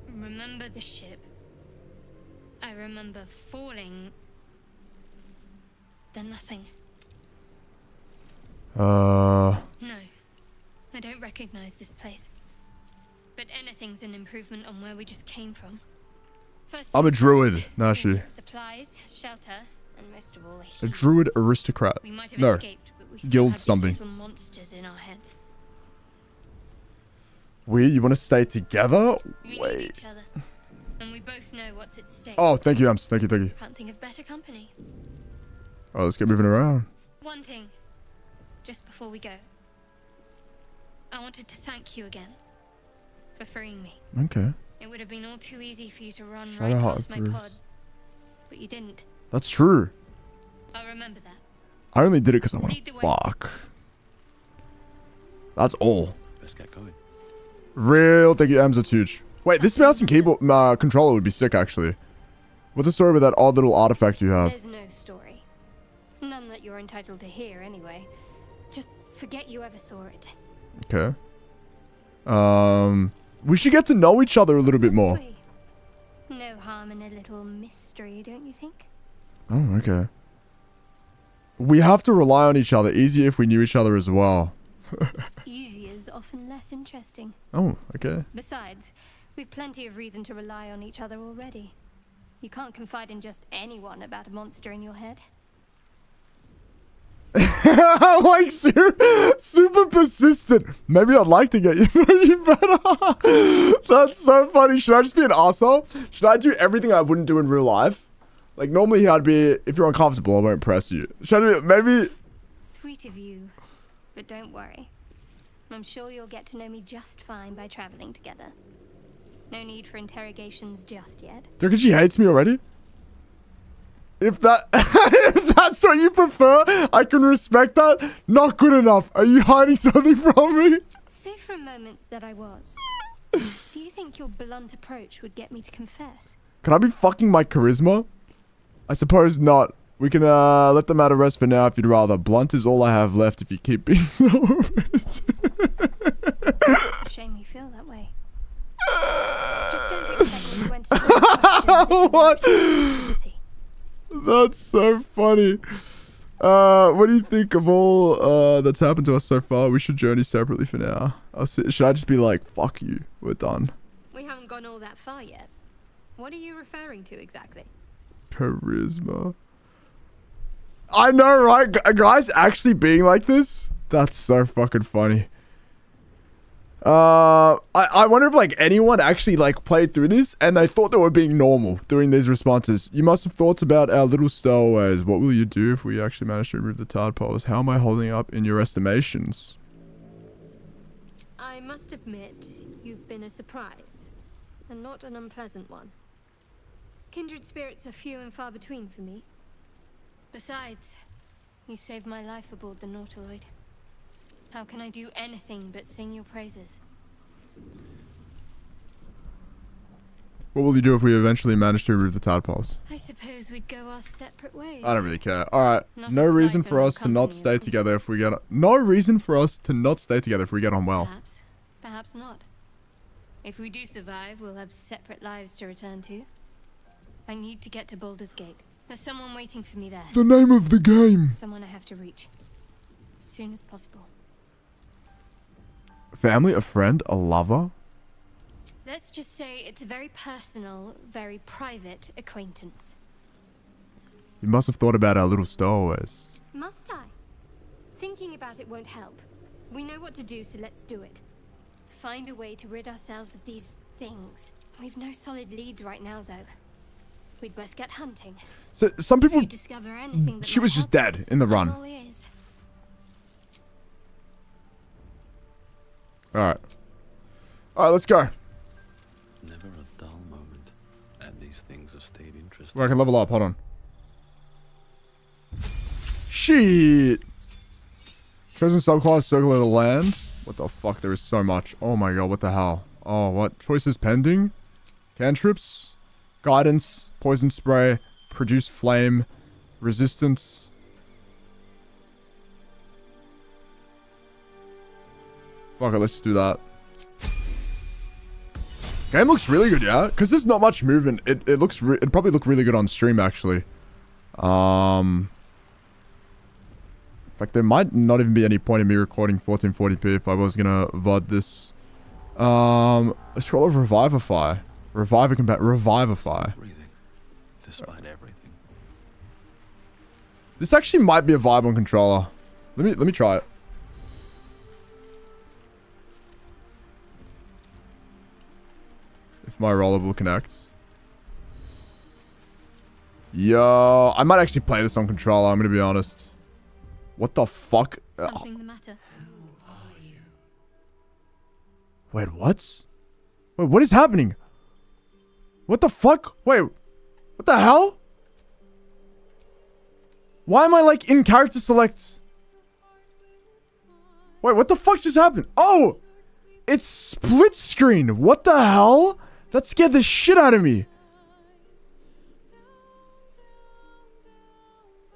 remember the ship. I remember falling. Then nothing. Uh, No. I don't recognize this place. But anything's an improvement on where we just came from. First I'm a druid, Nashi. Supplies, shelter, and most of all, a a druid aristocrat. We might have No, escaped, but we still guild something. monsters in our heads. We, you want to stay together? We need Wait. each other. And we both know what's at stake. Oh, thank you, Ams. Thank you, thank you. Can't think of better company. Alright, let's get moving around. One thing, just before we go. I wanted to thank you again for freeing me. Okay. It would have been all too easy for you to run Shadow right past my Bruce. pod. But you didn't. That's true. I'll remember that. I only did it because I want to the fuck. That's all. Let's get going. Real thank you, Ems. That's huge. Wait, this mouse and keyboard uh, controller would be sick, actually. What's the story with that odd little artifact you have? There's no story. None that you're entitled to hear, anyway. Just forget you ever saw it. Okay. Um, we should get to know each other a little bit more. No harm in a little mystery, don't you think? Oh, okay. We have to rely on each other. Easier if we knew each other as well. Easy often less interesting. Oh, okay. Besides, we've plenty of reason to rely on each other already. You can't confide in just anyone about a monster in your head. like super, super persistent. Maybe I'd like to get you you better. That's so funny. Should I just be an asshole? Should I do everything I wouldn't do in real life? Like normally I'd be if you're uncomfortable, I won't press you. Should I be, maybe Sweet of you. But don't worry. I'm sure you'll get to know me just fine by traveling together. No need for interrogations just yet. do you reckon she hates me already? If that if that's what you prefer, I can respect that. Not good enough. Are you hiding something from me? Say for a moment that I was. Do you think your blunt approach would get me to confess? Can I be fucking my charisma? I suppose not. We can uh, let the matter rest for now if you'd rather. Blunt is all I have left if you keep being so Shame you feel that way. Just don't expect me to entertain questions you What? That's so funny. Uh, what do you think of all uh, that's happened to us so far? We should journey separately for now. I'll see, should I just be like, fuck you, we're done? We haven't gone all that far yet. What are you referring to exactly? Charisma. I know, right? Gu- Guys actually being like this? That's so fucking funny. Uh, I, I wonder if like anyone actually like played through this and they thought they were being normal during these responses. You must have thoughts about our little stowaways. What will you do if we actually manage to remove the tadpoles? How am I holding up in your estimations? I must admit, you've been a surprise, and not an unpleasant one. Kindred spirits are few and far between for me. Besides, you saved my life aboard the Nautiloid. How can I do anything but sing your praises? What will you do if we eventually manage to remove the tadpoles? I suppose we'd go our separate ways. I don't really care. All right. Not no reason for us to not stay together if we get. No reason for us to not stay together if we get on well. Perhaps, perhaps not. If we do survive, we'll have separate lives to return to. I need to get to Baldur's Gate. There's someone waiting for me there. The name of the game. Someone I have to reach. As soon as possible. Family, a friend, a lover. Let's just say it's a very personal, very private acquaintance. You must have thought about our little stowaways. Must I? Thinking about it won't help. We know what to do, so let's do it. Find a way to rid ourselves of these things. We've no solid leads right now, though. We'd best get hunting. So some people. you discover anything that She was just dead us, in the run. all. All right. All right, let's go. Never a dull moment. And these things have stayed interesting. Where I can level up. Hold on. Shit. Chosen subclass circle of the land. What the fuck? There is so much. Oh my god, what the hell? Oh, what? Choices pending? Cantrips? Guidance? Poison spray? Produce flame? Resistance? Fuck it, let's just do that. Game looks really good, yeah? Because there's not much movement. It, it looks... It'd probably look really good on stream, actually. Um... In fact, there might not even be any point in me recording 1440p if I was gonna VOD this. Um, a scroll of Revivify. Combat Revivify. Breathing. Despite everything. This actually might be a vibe on controller. Let me let me try it. If my roller will connect. Yo, I might actually play this on controller, I'm gonna be honest. What the fuck? Uh, Something the matter? Wait, what? Wait, what is happening? What the fuck? Wait, what the hell? Why am I like in character select? Wait, what the fuck just happened? Oh! It's split screen. What the hell? That scared the shit out of me.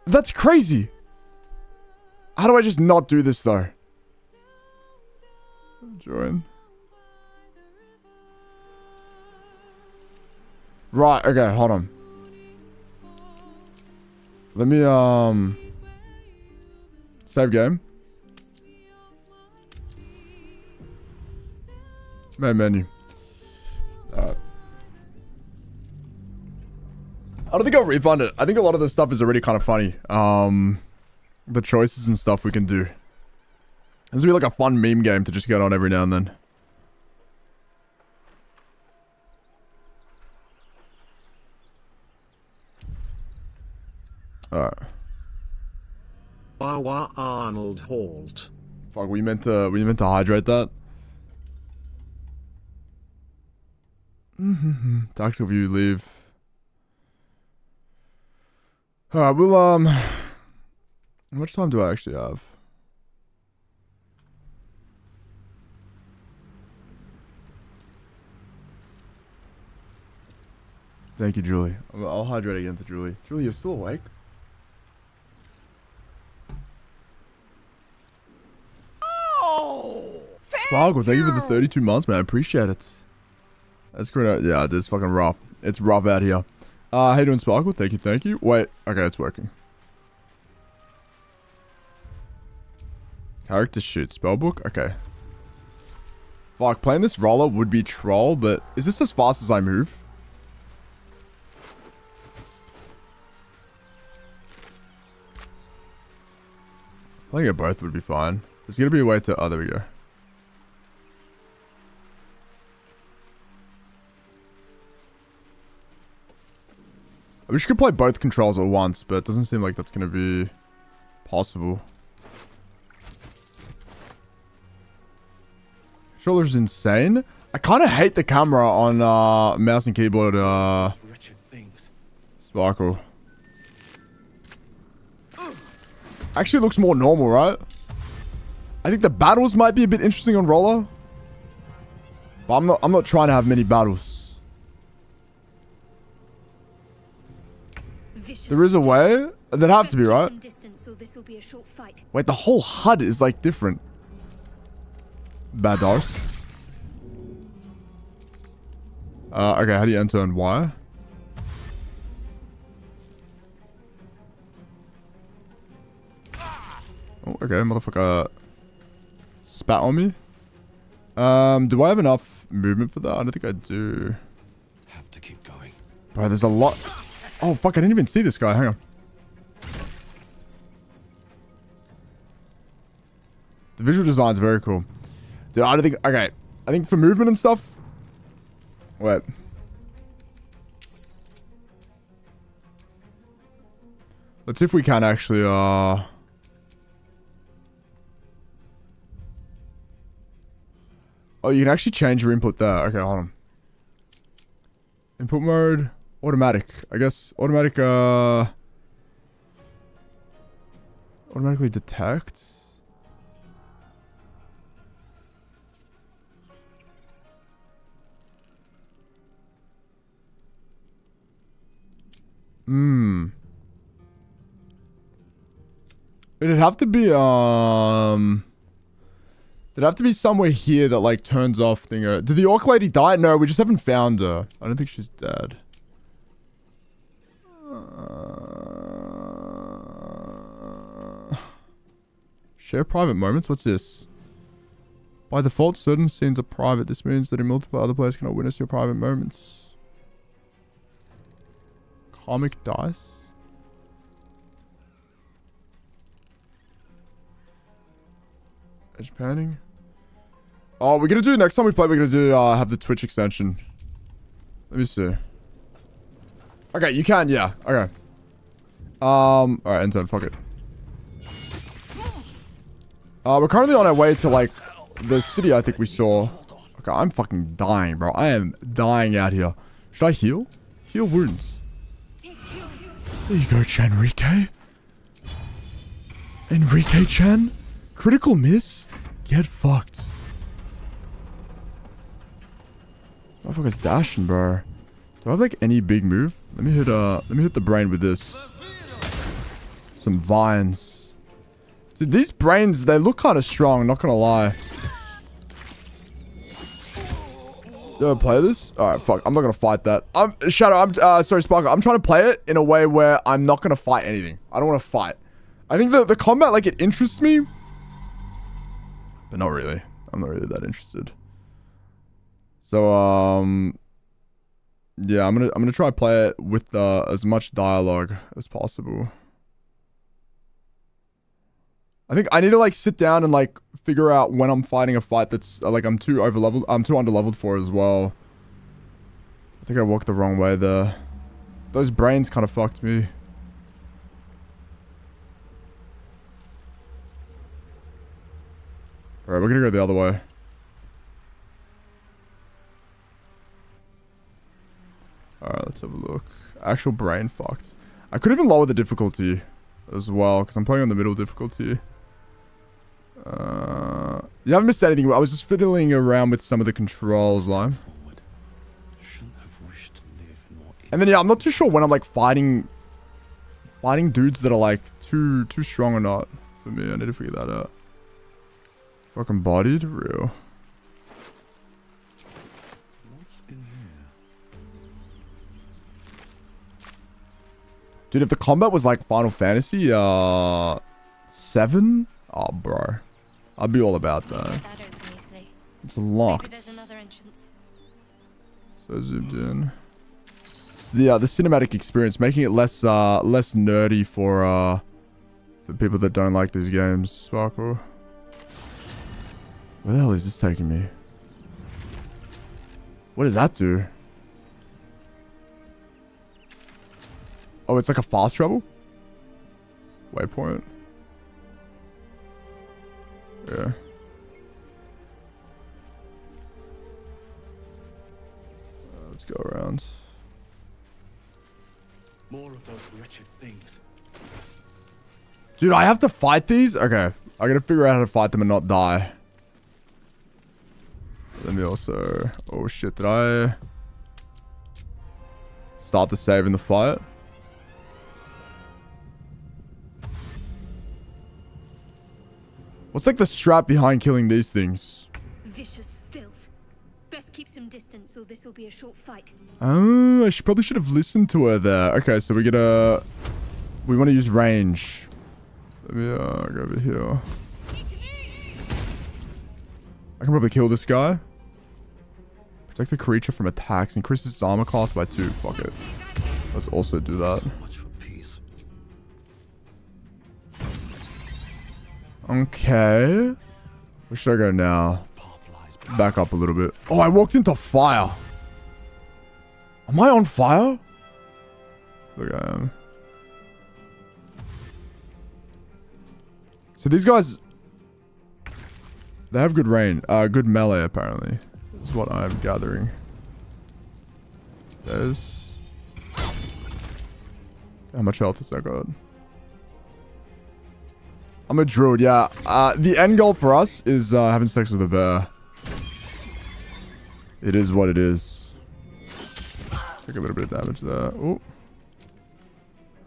That's crazy. How do I just not do this though? Join. Right, okay, hold on. Let me, um... Save game. Main menu. Alright. I don't think I'll refund it. I think a lot of this stuff is already kind of funny. Um, the choices and stuff we can do. This will be like a fun meme game to just get on every now and then. Alright. Wawa Arnold Halt. Fuck, we meant to we meant to hydrate that. Mm-hmm. Tactical view, leave. Alright, we'll um how much time do I actually have? Thank you, Julie. I'll I'll hydrate again to Julie. Julie, you're still awake? Sparkle, thank you for the 32 months, man. I appreciate it. That's great. Yeah, it is fucking rough. It's rough out here. Uh, how you doing, Sparkle? Thank you, thank you. Wait, okay, it's working. Character shoot, spellbook? Okay. Fuck, playing this roller would be troll, but is this as fast as I move? I think it both would be fine. There's gonna be a way to... Oh, there we go. I wish you could play both controls at once, but it doesn't seem like that's going to be possible. Controller's insane. I kind of hate the camera on uh, mouse and keyboard uh, Sparkle. Actually looks more normal, right? I think the battles might be a bit interesting on roller. But I'm not I'm not trying to have many battles. There is a way. There'd have to be, right? some distance or this will be a short fight. Wait, the whole HUD is like different. Badass. Uh, okay, how do you enter and why? Oh, okay, motherfucker spat on me. Um, do I have enough movement for that? I don't think I do. Have to keep going. Bro, there's a lot. Oh, fuck, I didn't even see this guy. Hang on. The visual design's very cool. Dude, I don't think... Okay. I think for movement and stuff... Wait. Let's see if we can actually, uh... Oh, you can actually change your input there. Okay, hold on. Input mode, automatic. I guess automatic, uh... Automatically detect. Hmm. It'd have to be, um... It'd have to be somewhere here that, like, turns off thinger. Did the orc lady die? No, we just haven't found her. I don't think she's dead. Uh... Share private moments? What's this? By default, certain scenes are private. This means that in multiple other players cannot witness your private moments. Comic dice? Edge panning? Oh, we're gonna do next time we play. We're gonna do uh, have the Twitch extension. Let me see. Okay, you can, yeah. Okay. Um. All right, intern. Fuck it. Uh, we're currently on our way to like the city. I think we saw. Okay, I'm fucking dying, bro. I am dying out here. Should I heal? Heal wounds. There you go, Chanrique. Enrique Chan. Critical miss. Get fucked. Motherfucker's dashing, bro. Do I have like any big move? Let me hit uh let me hit the brain with this. Some vines. Dude, these brains, they look kind of strong, not gonna lie. Do I play this? Alright, fuck. I'm not gonna fight that. I'm Shadow, I'm uh sorry, Sparkle. I'm trying to play it in a way where I'm not gonna fight anything. I don't wanna fight. I think the, the combat, like, it interests me. But not really. I'm not really that interested. So, um... Yeah, I'm gonna I'm gonna try play it with uh, as much dialogue as possible. I think I need to like sit down and like figure out when I'm fighting a fight that's uh, like I'm too over leveled I'm too under leveled for as well. I think I walked the wrong way there. Those brains kind of fucked me. Alright, we're gonna go the other way. Alright, let's have a look. Actual brain fucked. I could even lower the difficulty as well, because I'm playing on the middle difficulty. Uh, you haven't missed anything. I was just fiddling around with some of the controls, Lime. And then, yeah, I'm not too sure when I'm, like, fighting... Fighting dudes that are, like, too too strong or not. For me, I need to figure that out. Fucking bodied? Real. Dude, if the combat was like Final Fantasy, uh... 7? Oh, bro. I'd be all about that. That open easily. It's locked. So zoomed in. So the uh, the cinematic experience, making it less uh less nerdy for uh for people that don't like these games. Sparkle. Where the hell is this taking me? What does that do? Oh, it's like a fast travel? Waypoint. Yeah. Uh, let's go around. More of those wretched things. Dude, I have to fight these? Okay. I gotta figure out how to fight them and not die. Let me also... Oh shit, did I... Start the save in the fight? What's like the strap behind killing these things? Vicious filth. Best keep some distance or this will be a short fight. Oh, I should, probably should have listened to her there. Okay, so we're gonna... We want to use range. Let me uh, go over here. I can probably kill this guy. Protect the creature from attacks. Increases its armor class by two. Fuck it. Let's also do that. Okay. Where should I go now? Back up a little bit. Oh, I walked into fire. Am I on fire? Look, I am. So these guys... They have good range. Uh, good melee, apparently. Is what I'm gathering. There's... How much health has that got? I'm a druid, yeah. Uh, the end goal for us is uh, having sex with a bear. It is what it is. Take a little bit of damage there. Ooh.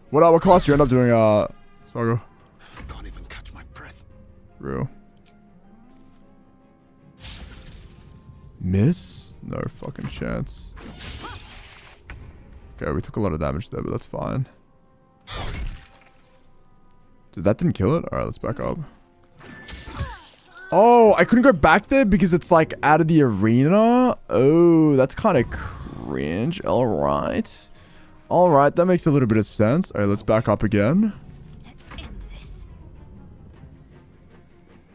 What, uh, what class do you end up doing, uh, Spargo? I can't even catch my breath. Real. Miss? No fucking chance. Okay, we took a lot of damage there, but that's fine. Dude, that didn't kill it? Alright, let's back up. Oh, I couldn't go back there because it's like out of the arena? Oh, that's kind of cringe. Alright. Alright, that makes a little bit of sense. Alright, let's back up again.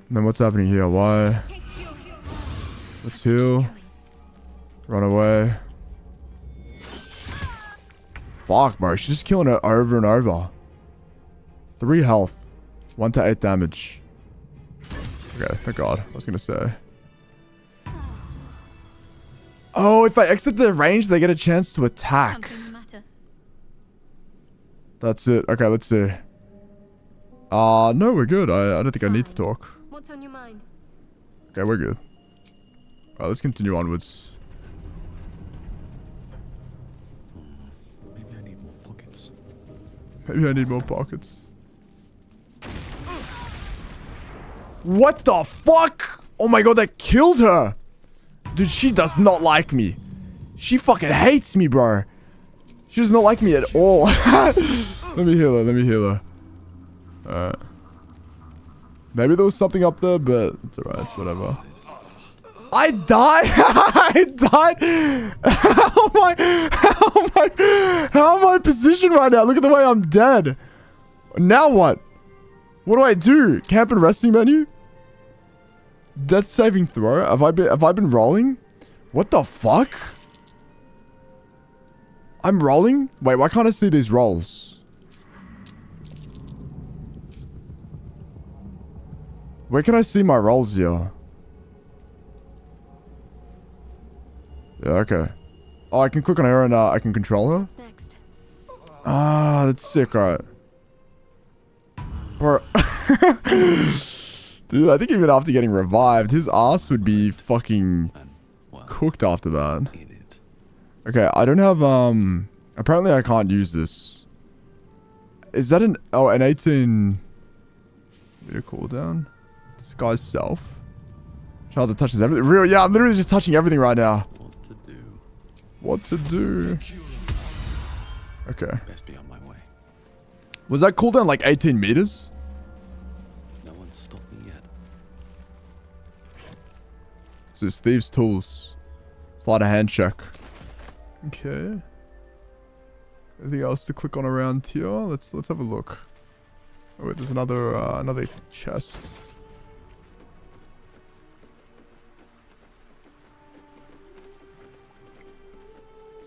And then what's happening here? Why? Let's heal. Run away. Fuck, bro. She's just killing it over and over. Three health. One to eight damage. Okay, thank God. I was gonna say. Oh, if I exit the range, they get a chance to attack. Something matter. That's it. Okay, let's see. Uh, no, we're good. I, I don't think I need to talk. What's on your mind? Okay, we're good. Alright, let's continue onwards. Maybe I need more pockets. Maybe I need more pockets. What the fuck? Oh my god, that killed her. Dude, she does not like me. She fucking hates me, bro. She does not like me at all. let me heal her, let me heal her. Alright. Maybe there was something up there, but it's alright, it's whatever. I died. I died. How am I? How am I? How am I positioned right now? Look at the way I'm dead. Now what? What do I do? Camp and resting menu? Death saving throw? Have I been? Have I been rolling? What the fuck? I'm rolling. Wait, why can't I see these rolls? Where can I see my rolls here? Yeah, okay. Oh, I can click on her and uh, I can control her? Ah, that's sick, alright. Bro. Dude, I think even after getting revived, his ass would be fucking cooked after that. Okay, I don't have, um... Apparently I can't use this. Is that an... Oh, an 18... Meter cooldown? Disguise self? Child that touches everything. Real, yeah, I'm literally just touching everything right now. What to do? What to do? Okay. Best be on my way. Was that cooldown like 18 meters? Is Thieves' Tools. Sleight of Hand check. Okay. Anything else to click on around here? Let's let's have a look. Oh wait, there's another uh, another chest.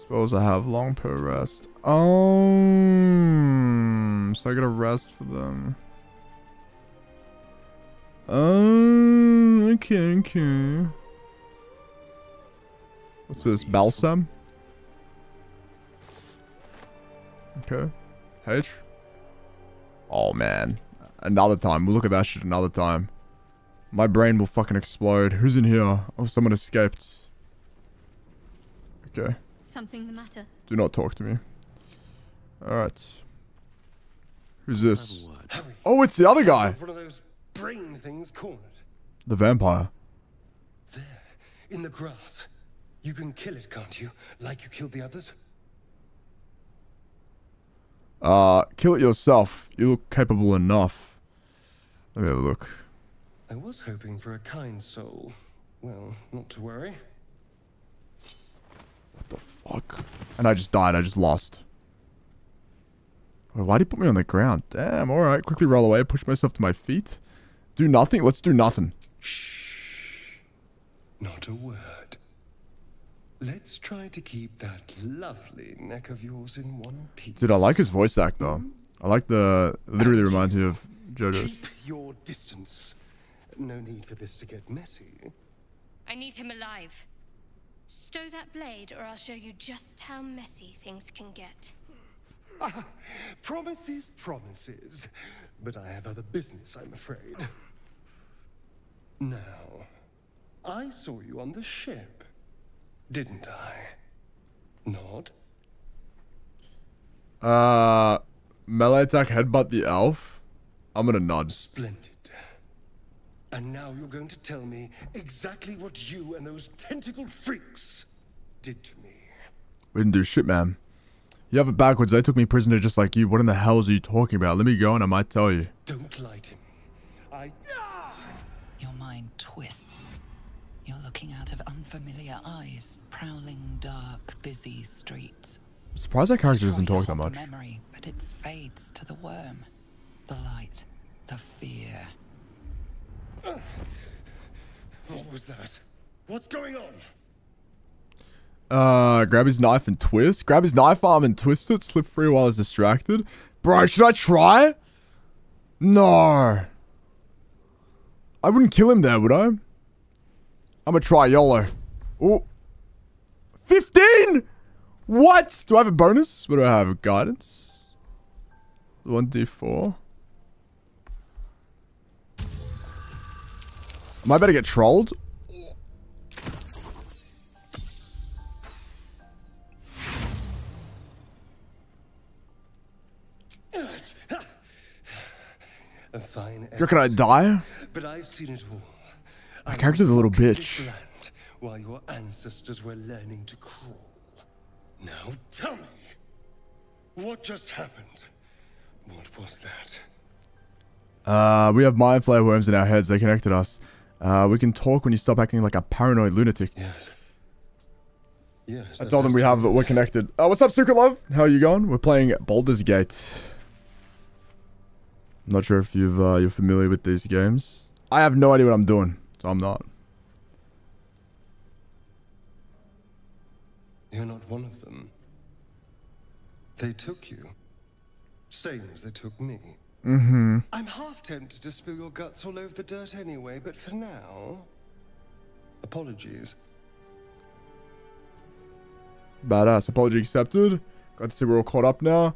Suppose I have long per rest. Um, so I gotta rest for them. Um, okay, okay. What's this? Balsam? Okay. H. Oh man. Another time. We'll look at that shit another time. My brain will fucking explode. Who's in here? Oh, someone escaped. Okay. Something the matter? Do not talk to me. Alright. Who's this? Have a word. Harry, Oh, it's the other guy. one of those brain things cornered. The vampire. There, in the grass. You can kill it, can't you? Like you killed the others? Uh, kill it yourself. You look capable enough. Let me have a look. I was hoping for a kind soul. Well, not to worry. What the fuck? And I just died. I just lost. Why'd he put me on the ground? Damn, alright. Quickly roll away. Push myself to my feet. Do nothing? Let's do nothing. Shh. Not a word. Let's try to keep that lovely neck of yours in one piece. Dude, I like his voice act though. I like the... Literally reminds me of JoJo's. Keep your distance. no need for this to get messy. I need him alive. Stow that blade, or I'll show you just how messy things can get. Ah, promises, promises. But I have other business, I'm afraid. Now, I saw you on the ship, didn't I? Nod? Uh, melee attack headbutt the elf. I'm gonna nod. Splendid. And now you're going to tell me exactly what you and those tentacled freaks did to me. We didn't do shit, man. You have it backwards. They took me prisoner just like you. What in the hell are you talking about? Let me go and I might tell you. Don't lie to me. I... Your mind twists. You're looking out of unfamiliar eyes, prowling dark, busy streets. I'm surprised that character doesn't talk that much. Memory, but it fades to the worm, the light, the fear. What was that? What's going on? Uh, grab his knife and twist. Grab his knife arm and twist it. Slip free while he's distracted. Bro, should I try? No. I wouldn't kill him there, would I? I'm gonna try YOLO. Oh. 15? What? Do I have a bonus? What do I have? Guidance? 1d4. Am I better get trolled? A fine You reckon I die? But I've seen it all. My character's a little bitch. While your ancestors were learning to crawl. Now tell me, what just happened? What was that? Uh, we have mind flayer worms in our heads. They connected us. Uh, we can talk when you stop acting like a paranoid lunatic. Yes. Yes. I told them we have we're connected. Uh, what's up, Secret Love? How are you going? We're playing Baldur's Gate. I'm not sure if you've uh, you're familiar with these games. I have no idea what I'm doing, so I'm not. You're not one of them. They took you. Same as they took me. Mm-hmm. I'm half tempted to spill your guts all over the dirt anyway, but for now. Apologies. Badass. Apology accepted. Glad to see we're all caught up now.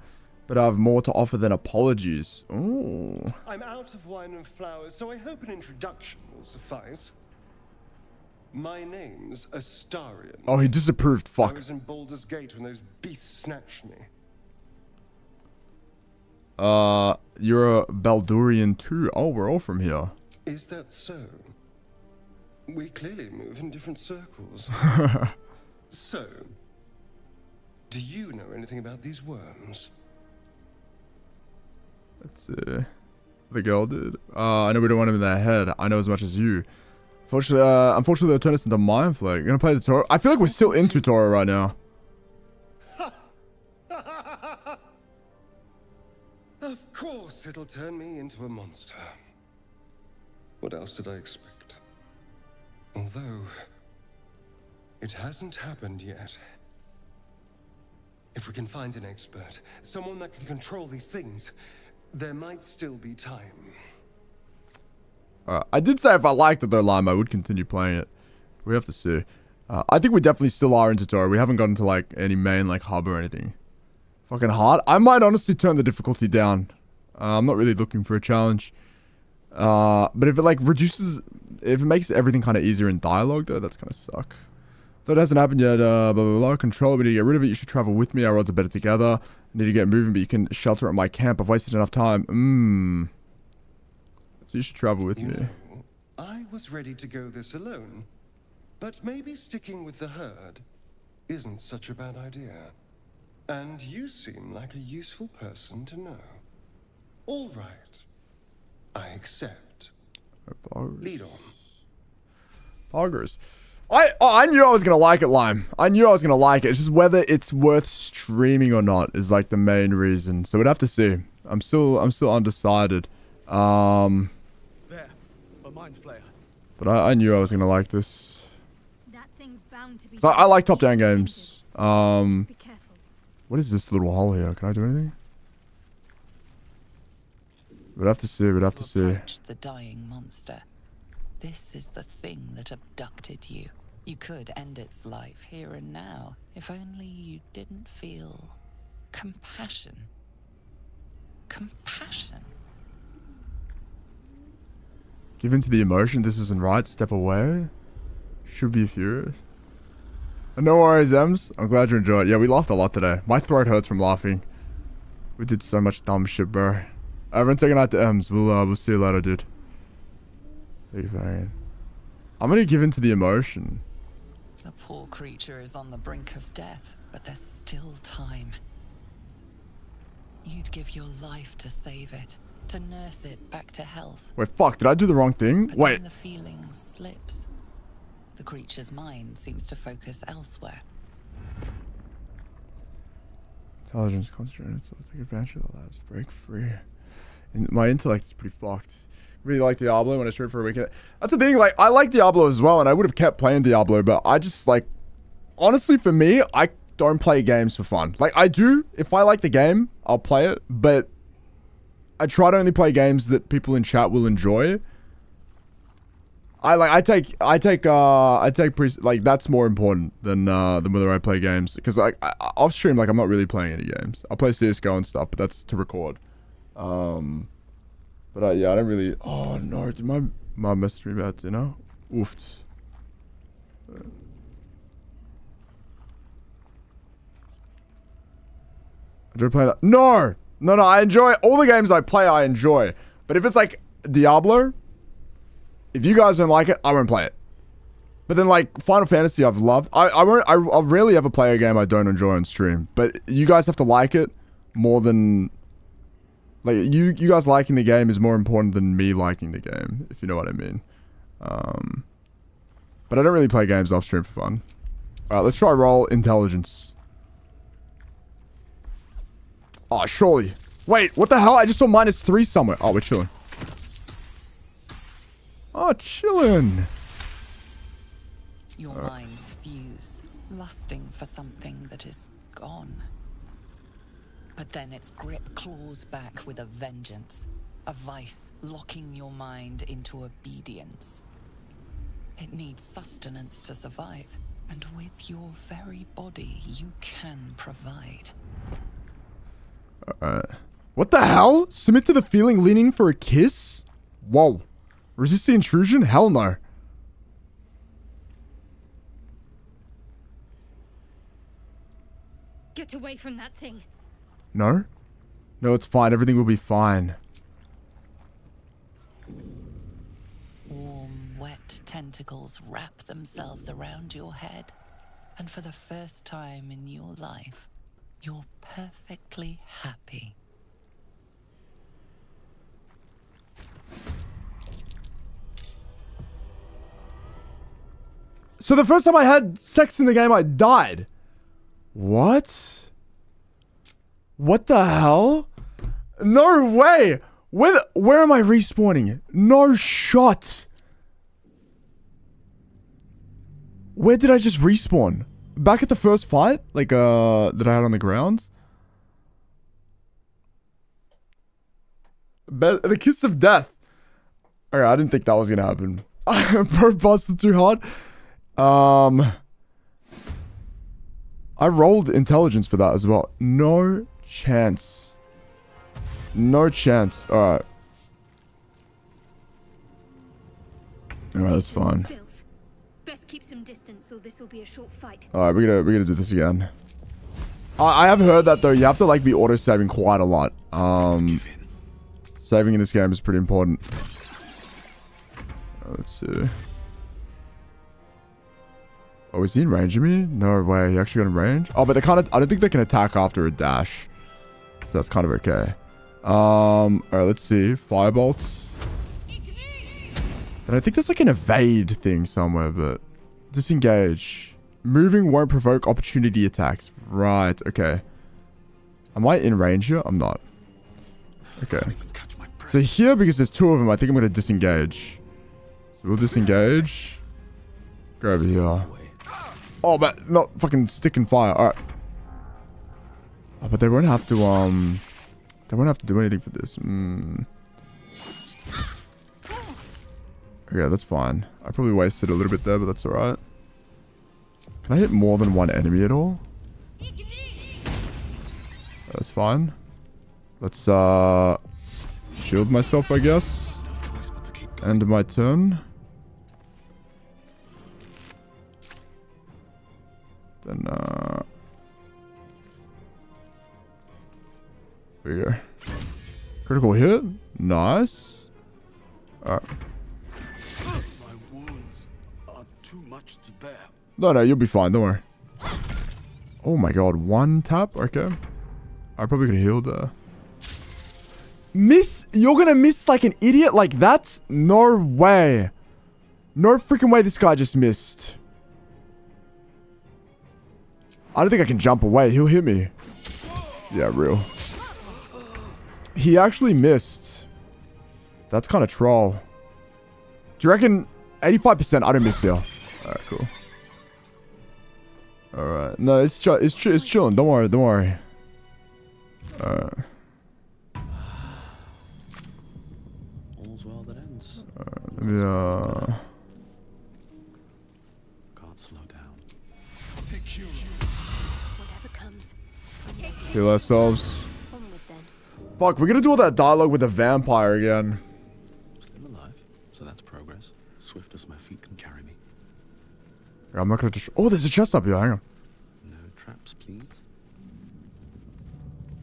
But I have more to offer than apologies. Ooh. I'm out of wine and flowers, so I hope an introduction will suffice. My name's Astarion. Oh, he disapproved. Fuck. I was in Baldur's Gate when those beasts snatched me. Uh, you're a Baldurian too. Oh, we're all from here. Is that so? We clearly move in different circles. so, do you know anything about these worms? Let's see. The girl did. Uh, I know we don't want him in their head. I know as much as you. Unfortunately, uh, unfortunately, they'll turn us into Mind Flayer. You're gonna play the tutorial? I feel like we're still in tutorial right now. Of course, it'll turn me into a monster. What else did I expect? Although, it hasn't happened yet. If we can find an expert, someone that can control these things, there might still be time. Uh, I did say if I liked it though, Lime, I would continue playing it. We have to see. Uh, I think we definitely still are in tutorial. We haven't gotten to like any main like hub or anything. Fucking hard. I might honestly turn the difficulty down. Uh, I'm not really looking for a challenge. Uh, but if it like reduces, if it makes everything kind of easier in dialogue though, that's kind of suck. Though it hasn't happened yet, uh, blah, blah, blah. Control, we need to get rid of it. You should travel with me. Our odds are better together. I need to get moving, but you can shelter at my camp. I've wasted enough time. Mmm. So you should travel with You me. know, I was ready to go this alone. But maybe sticking with the herd isn't such a bad idea. And you seem like a useful person to know. All right. I accept. Lead on. Poggers. I oh, I knew I was gonna like it, Lime. I knew I was gonna like it. It's just whether it's worth streaming or not is like the main reason. So we'd have to see. I'm still I'm still undecided. Um, There, a mind flayer. but I, I knew I was gonna like this. That thing's bound to be. 'Cause I, I like top-down games. Um, what is this little hole here? Can I do anything? We'd have to see. We'd have to see. The dying monster. This is the thing that abducted you. You could end its life here and now if only you didn't feel compassion. Compassion. Give in to the emotion. This isn't right. Step away. Should be furious. No worries, Ems. I'm glad you enjoyed. It. Yeah, we laughed a lot today. My throat hurts from laughing. We did so much dumb shit, bro. Everyone, take a night to Ems. We'll uh, we'll see you later, dude. Thank you, Varian. I'm gonna give in to the emotion. The poor creature is on the brink of death, but there's still time. You'd give your life to save it, to nurse it back to health. Wait, fuck, did I do the wrong thing? But Wait. the feeling slips. The creature's mind seems to focus elsewhere. Intelligence concentrated, so take advantage of the labs. Break free. And my intellect is pretty fucked. Really like Diablo when I streamed for a weekend. That's the thing, like, I like Diablo as well, and I would have kept playing Diablo, but I just, like, honestly, for me, I don't play games for fun. Like, I do, if I like the game, I'll play it, but I try to only play games that people in chat will enjoy. I like I take I take uh I take pre like that's more important than uh than whether I play games because like I, off stream like I'm not really playing any games. I play CS:GO and stuff, but that's to record. Um, but uh, yeah, I don't really. Oh no, did my mom message me about dinner? Oofed. Enjoy playing that. No, no, no. I enjoy all the games I play. I enjoy, but if it's like Diablo, if you guys don't like it, I won't play it. But then like Final Fantasy, I've loved. I I won't. I, I'll rarely ever play a game I don't enjoy on stream. But you guys have to like it more than like you you guys liking the game is more important than me liking the game. If you know what I mean. Um. But I don't really play games off stream for fun. All right, let's try roll intelligence. Oh, surely. Wait, what the hell? I just saw minus three somewhere. Oh, we're chilling. Oh, chilling. Your Uh. minds fuse, lusting for something that is gone. But then its grip claws back with a vengeance, a vice locking your mind into obedience. It needs sustenance to survive, and with your very body, you can provide. Alright. What the hell? Submit to the feeling leaning for a kiss? Whoa. Resist the intrusion? Hell no. Get away from that thing. No? No, it's fine. Everything will be fine. Warm, wet tentacles wrap themselves around your head, and for the first time in your life, you're perfectly happy. So the first time I had sex in the game, I died. What? What the hell? No way. Where, the- where am I respawning? No shot. Where did I just respawn? Back at the first fight? Like, uh, that I had on the ground? Be- the kiss of death. Alright, I didn't think that was gonna happen. Bro busted too hard. Um, I rolled intelligence for that as well. No chance. No chance. All right. All right, that's fine. Best keep some distance, or this will be a short fight. All right, we're gonna we're gonna do this again. I, I have heard that though. You have to like be auto saving quite a lot. Um, saving in this game is pretty important. Let's see. Oh, is he in range of me? No way. He actually got in range? Oh, but they kind of... I don't think they can attack after a dash. So that's kind of okay. Um, alright, let's see. Firebolt. And I think there's like an evade thing somewhere, but... Disengage. Moving won't provoke opportunity attacks. Right, okay. Am I in range here? I'm not. Okay. So here, because there's two of them, I think I'm going to disengage. So we'll disengage. Go over here. Oh, but not fucking stick and fire. Alright. Oh, but they won't have to, um... They won't have to do anything for this. Hmm. Okay, that's fine. I probably wasted a little bit there, but that's alright. Can I hit more than one enemy at all? That's fine. Let's, uh... Shield myself, I guess. End my turn. Then, uh... There you go. Critical hit. Nice. Alright. To bear. No, no, you'll be fine. Don't worry. Oh my god. One tap? Okay. I probably could healed there. Miss? You're gonna miss like an idiot like that? No way. No freaking way this guy just missed. I don't think I can jump away. He'll hit me. Yeah, real. He actually missed. That's kind of troll. Do you reckon 85% I don't miss here? Alright, cool. Alright. No, it's, ch it's, ch it's chilling. Don't worry. Don't worry. Alright. All's well that ends. Alright, let uh... Can't slow down. Whatever comes. Heal ourselves. Fuck, we're gonna do all that dialogue with the vampire again. Still alive, so that's progress. Swift as my feet can carry me. I'm not gonna. Oh, there's a chest up here. Hang on. No traps, please.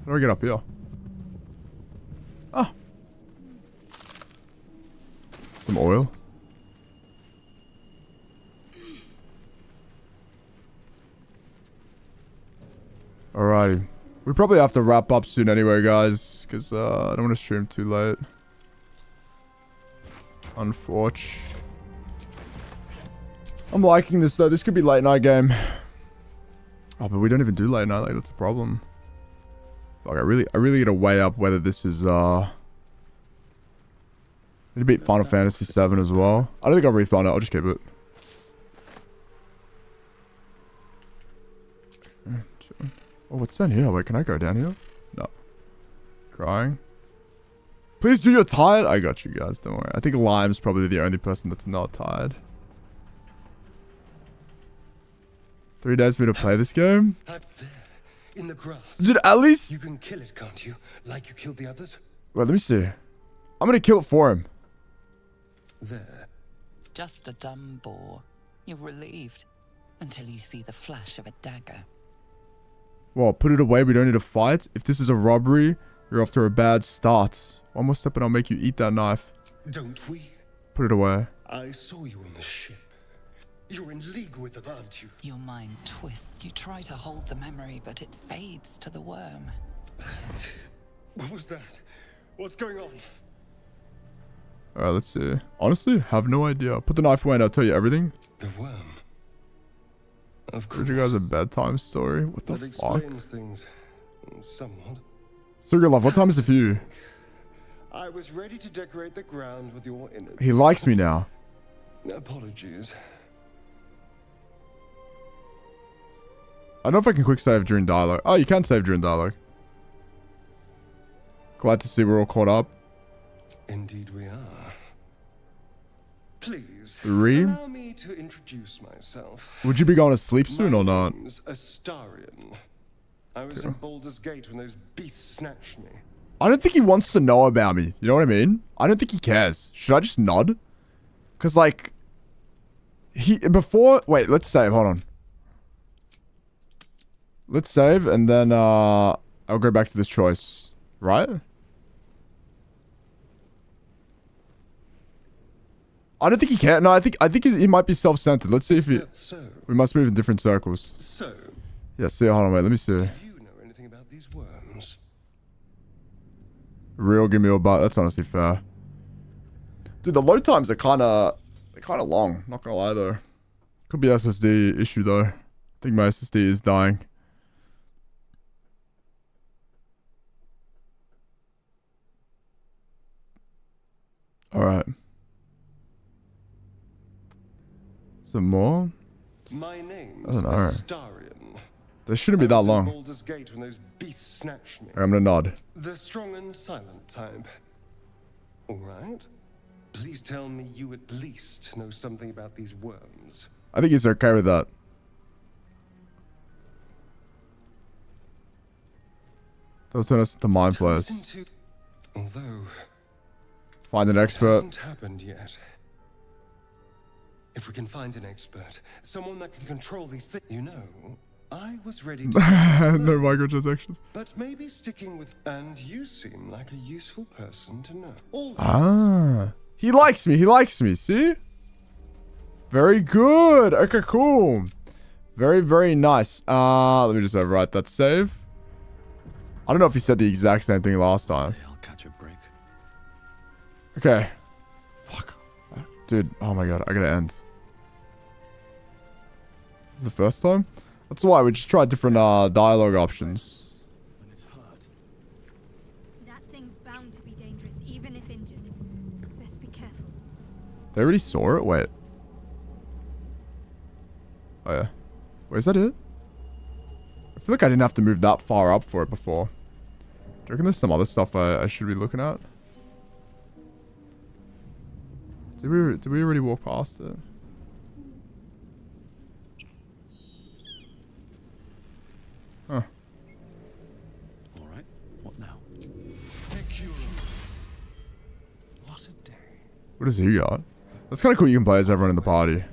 How do I get up here? Ah. Some oil. Alrighty. We probably have to wrap up soon anyway, guys. Because uh, I don't want to stream too late. Unfortunate. I'm liking this though. This could be late night game. Oh, but we don't even do late night. Like, that's a problem. Fuck, I really, I really gotta weigh up whether this is, uh... To beat Final Fantasy 7 as well. I don't think I'll refund it. I'll just keep it. Oh, what's down here? Wait, can I go down here? No. Crying. Please do your tired. I got you guys. Don't worry. I think Lime's probably the only person that's not tired. Three days for me to play this game? Up there, in the grass. Dude, at least... You can kill it, can't you? Like you killed the others? Wait, let me see. I'm gonna kill it for him. There. Just a dumb boar. You're relieved until you see the flash of a dagger. Well, put it away. We don't need to fight. If this is a robbery, you're off to a bad start. One more step and I'll make you eat that knife. Don't we? Put it away. I saw you on the ship. You're in league with them, aren't you? Your mind twists. You try to hold the memory, but it fades to the worm. What was that? What's going on? Alright, let's see. Honestly, have no idea. Put the knife away and I'll tell you everything. The worm. Of course. Heard you guys a bedtime story? What the that fuck? explains things. Mm, somewhat. Sugar Love, what time is it for you? I was ready to decorate the ground with your innards. He likes me now. Apologies. I don't know if I can quick save during dialogue. Oh, you can save during dialogue. Glad to see we're all caught up. Indeed we are. Please, Three? allow me to introduce myself. Would you be going to sleep soon My or not? name's Astarion. I was in Baldur's Gate when those beasts snatched me. I don't think he wants to know about me. You know what I mean? I don't think he cares. Should I just nod? Because, like, he, before, wait, let's save. Hold on. Let's save and then, uh, I'll go back to this choice. Right? I don't think he can. No, I think I think he, might be self-centered. Let's see if he. So. We must move in different circles. So, Yeah. See. Hold on. Wait. Let me see. do you know anything about these worms? Real. Give me a butt. That's honestly fair. Dude, the load times are kind of they're kind of long. Not gonna lie though. Could be SSD issue though. I think my SSD is dying. All right. Some more. My name's I don't know. They shouldn't be that long. Gate when those beasts snatched me. I'm gonna nod. The strong and silent type. All right. Please tell me you at least know something about these worms. I think he's okay with that. They'll turn us into mind flayers. Although Find an it expert. hasn't happened yet. If we can find an expert, someone that can control these things, you know, I was ready to. no microtransactions. But maybe sticking with. And you seem like a useful person to know. All Ah. He likes me. He likes me. See? Very good. Okay, cool. Very, very nice. Uh, let me just overwrite that save. I don't know if he said the exact same thing last time. I'll catch a break. Okay. Fuck. Dude, oh my god, I gotta end. The first time? That's why we just tried different uh, dialogue options. When it's hard. That thing's bound to be dangerous, even if injured. Best be careful. They already saw it? Wait. Oh yeah. Wait, is that it? I feel like I didn't have to move that far up for it before. Do you reckon there's some other stuff I, I should be looking at? Did we, did we already walk past it? Huh. All right. What now? What a day. What does he got? That's kind of cool you can play as everyone in the party.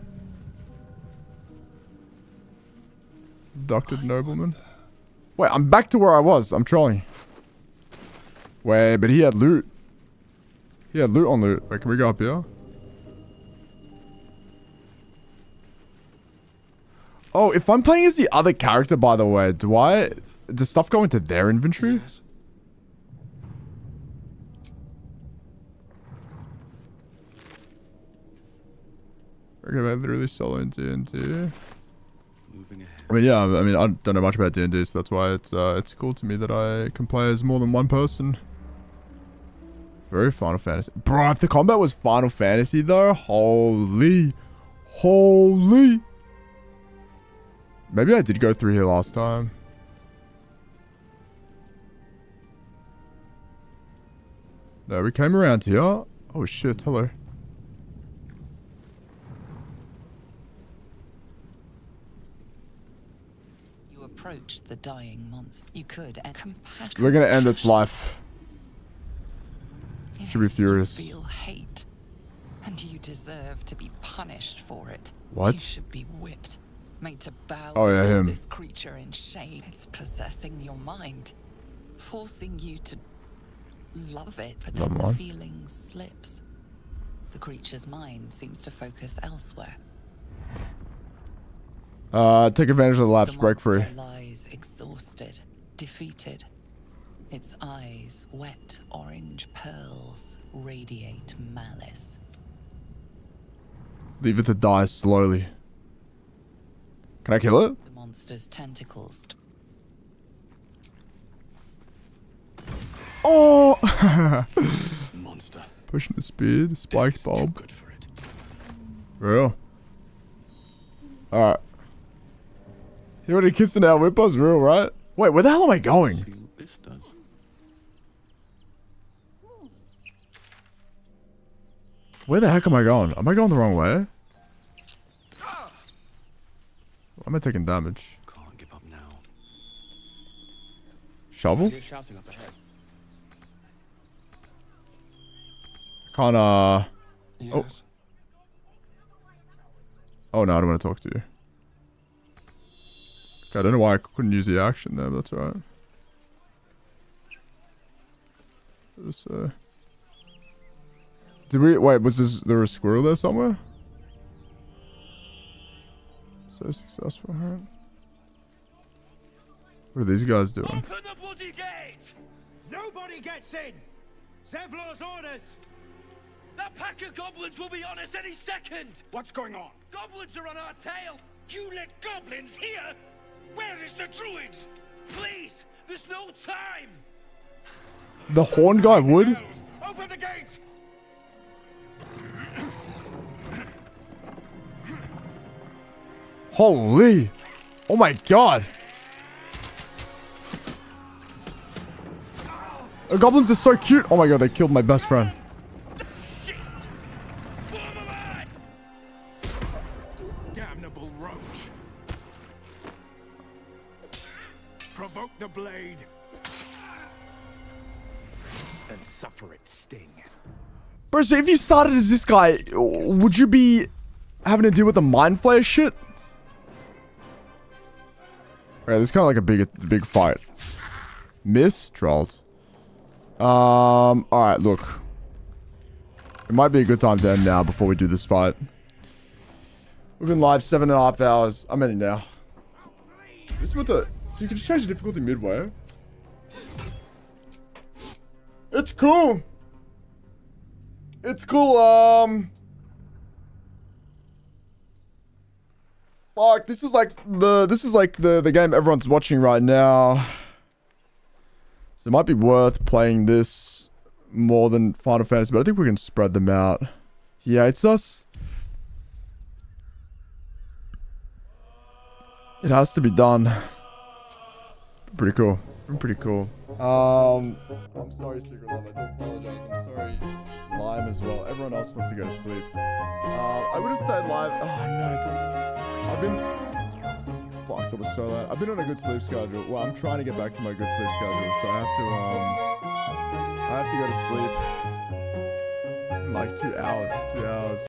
Abducted nobleman. Wait, I'm back to where I was. I'm trolling. Wait, but he had loot. He had loot on loot. Wait, can we go up here? Oh, if I'm playing as the other character, by the way, do I... Does stuff go into their inventory? Yes. Okay, I literally solo in D&D. Moving ahead. I mean, yeah, I mean, I don't know much about D&D, so that's why it's uh, it's cool to me that I can play as more than one person. Very Final Fantasy. Bro, if the combat was Final Fantasy, though, holy, holy. Maybe I did go through here last time. No, we came around here. Oh, shit, hello. You approach the dying monster. You could and compassion. We're gonna end its life. Should be furious. You feel hate, and you deserve to be punished for it. What? You should be whipped, made to bow Oh, yeah, him. this creature in shame. It's possessing your mind, forcing you to love it. But then the feeling slips. The creature's mind seems to focus elsewhere. Uh, take advantage of the lapse, the break free. lies exhausted, defeated. Its eyes, wet orange pearls, radiate malice. Leave it to die slowly. Can I kill it? The monster's tentacles Oh! Monster. Pushing the speed. Spike Death is too bulb. good for it. Real. Alright. You already kissing our whip us? Real, right? Wait, where the hell am I going? See what this does. Where the heck am I going? Am I going the wrong way? Am I taking damage? Can't give up now. Shovel? You're shouting up ahead. Can't, uh... Yes. Oh, no, I don't want to talk to you. Okay, I don't know why I couldn't use the action there, but that's alright. This, uh... Did we... Wait, was this, there a squirrel there somewhere? So successful, right? What are these guys doing? Open the bloody gate! Nobody gets in! Zevlor's orders! That pack of goblins will be on us any second! What's going on? Goblins are on our tail! You let goblins here? Where is the druid? Please! There's no time! The horn guy would? Open the gates! Holy! Oh my god! The goblins are so cute! Oh my god, they killed my best friend. Damnable roach! Provoke the blade! And suffer its sting. Bro, so if you started as this guy, would you be having to deal with the mind flayer shit? Alright, this is kind of like a big, big fight. Miss? Trolled. Um, alright, look. It might be a good time to end now before we do this fight. We've been live seven and a half hours. I'm ending now. This is what the... So you can just change the difficulty midway. It's cool. It's cool, um... Fuck, this is like the... This is like the, the game everyone's watching right now. So it might be worth playing this more than Final Fantasy, but I think we can spread them out. He hates us. It has to be done. Pretty cool. I'm pretty cool. Um, I'm sorry, Secret Love. I do apologize. I'm sorry, Lime as well. Everyone else wants to go to sleep. Uh, I would have stayed live. Oh no, just, I've been. Fuck, that was so late. I've been on a good sleep schedule. Well, I'm trying to get back to my good sleep schedule, so I have to um, I have to go to sleep in like two hours. Two hours.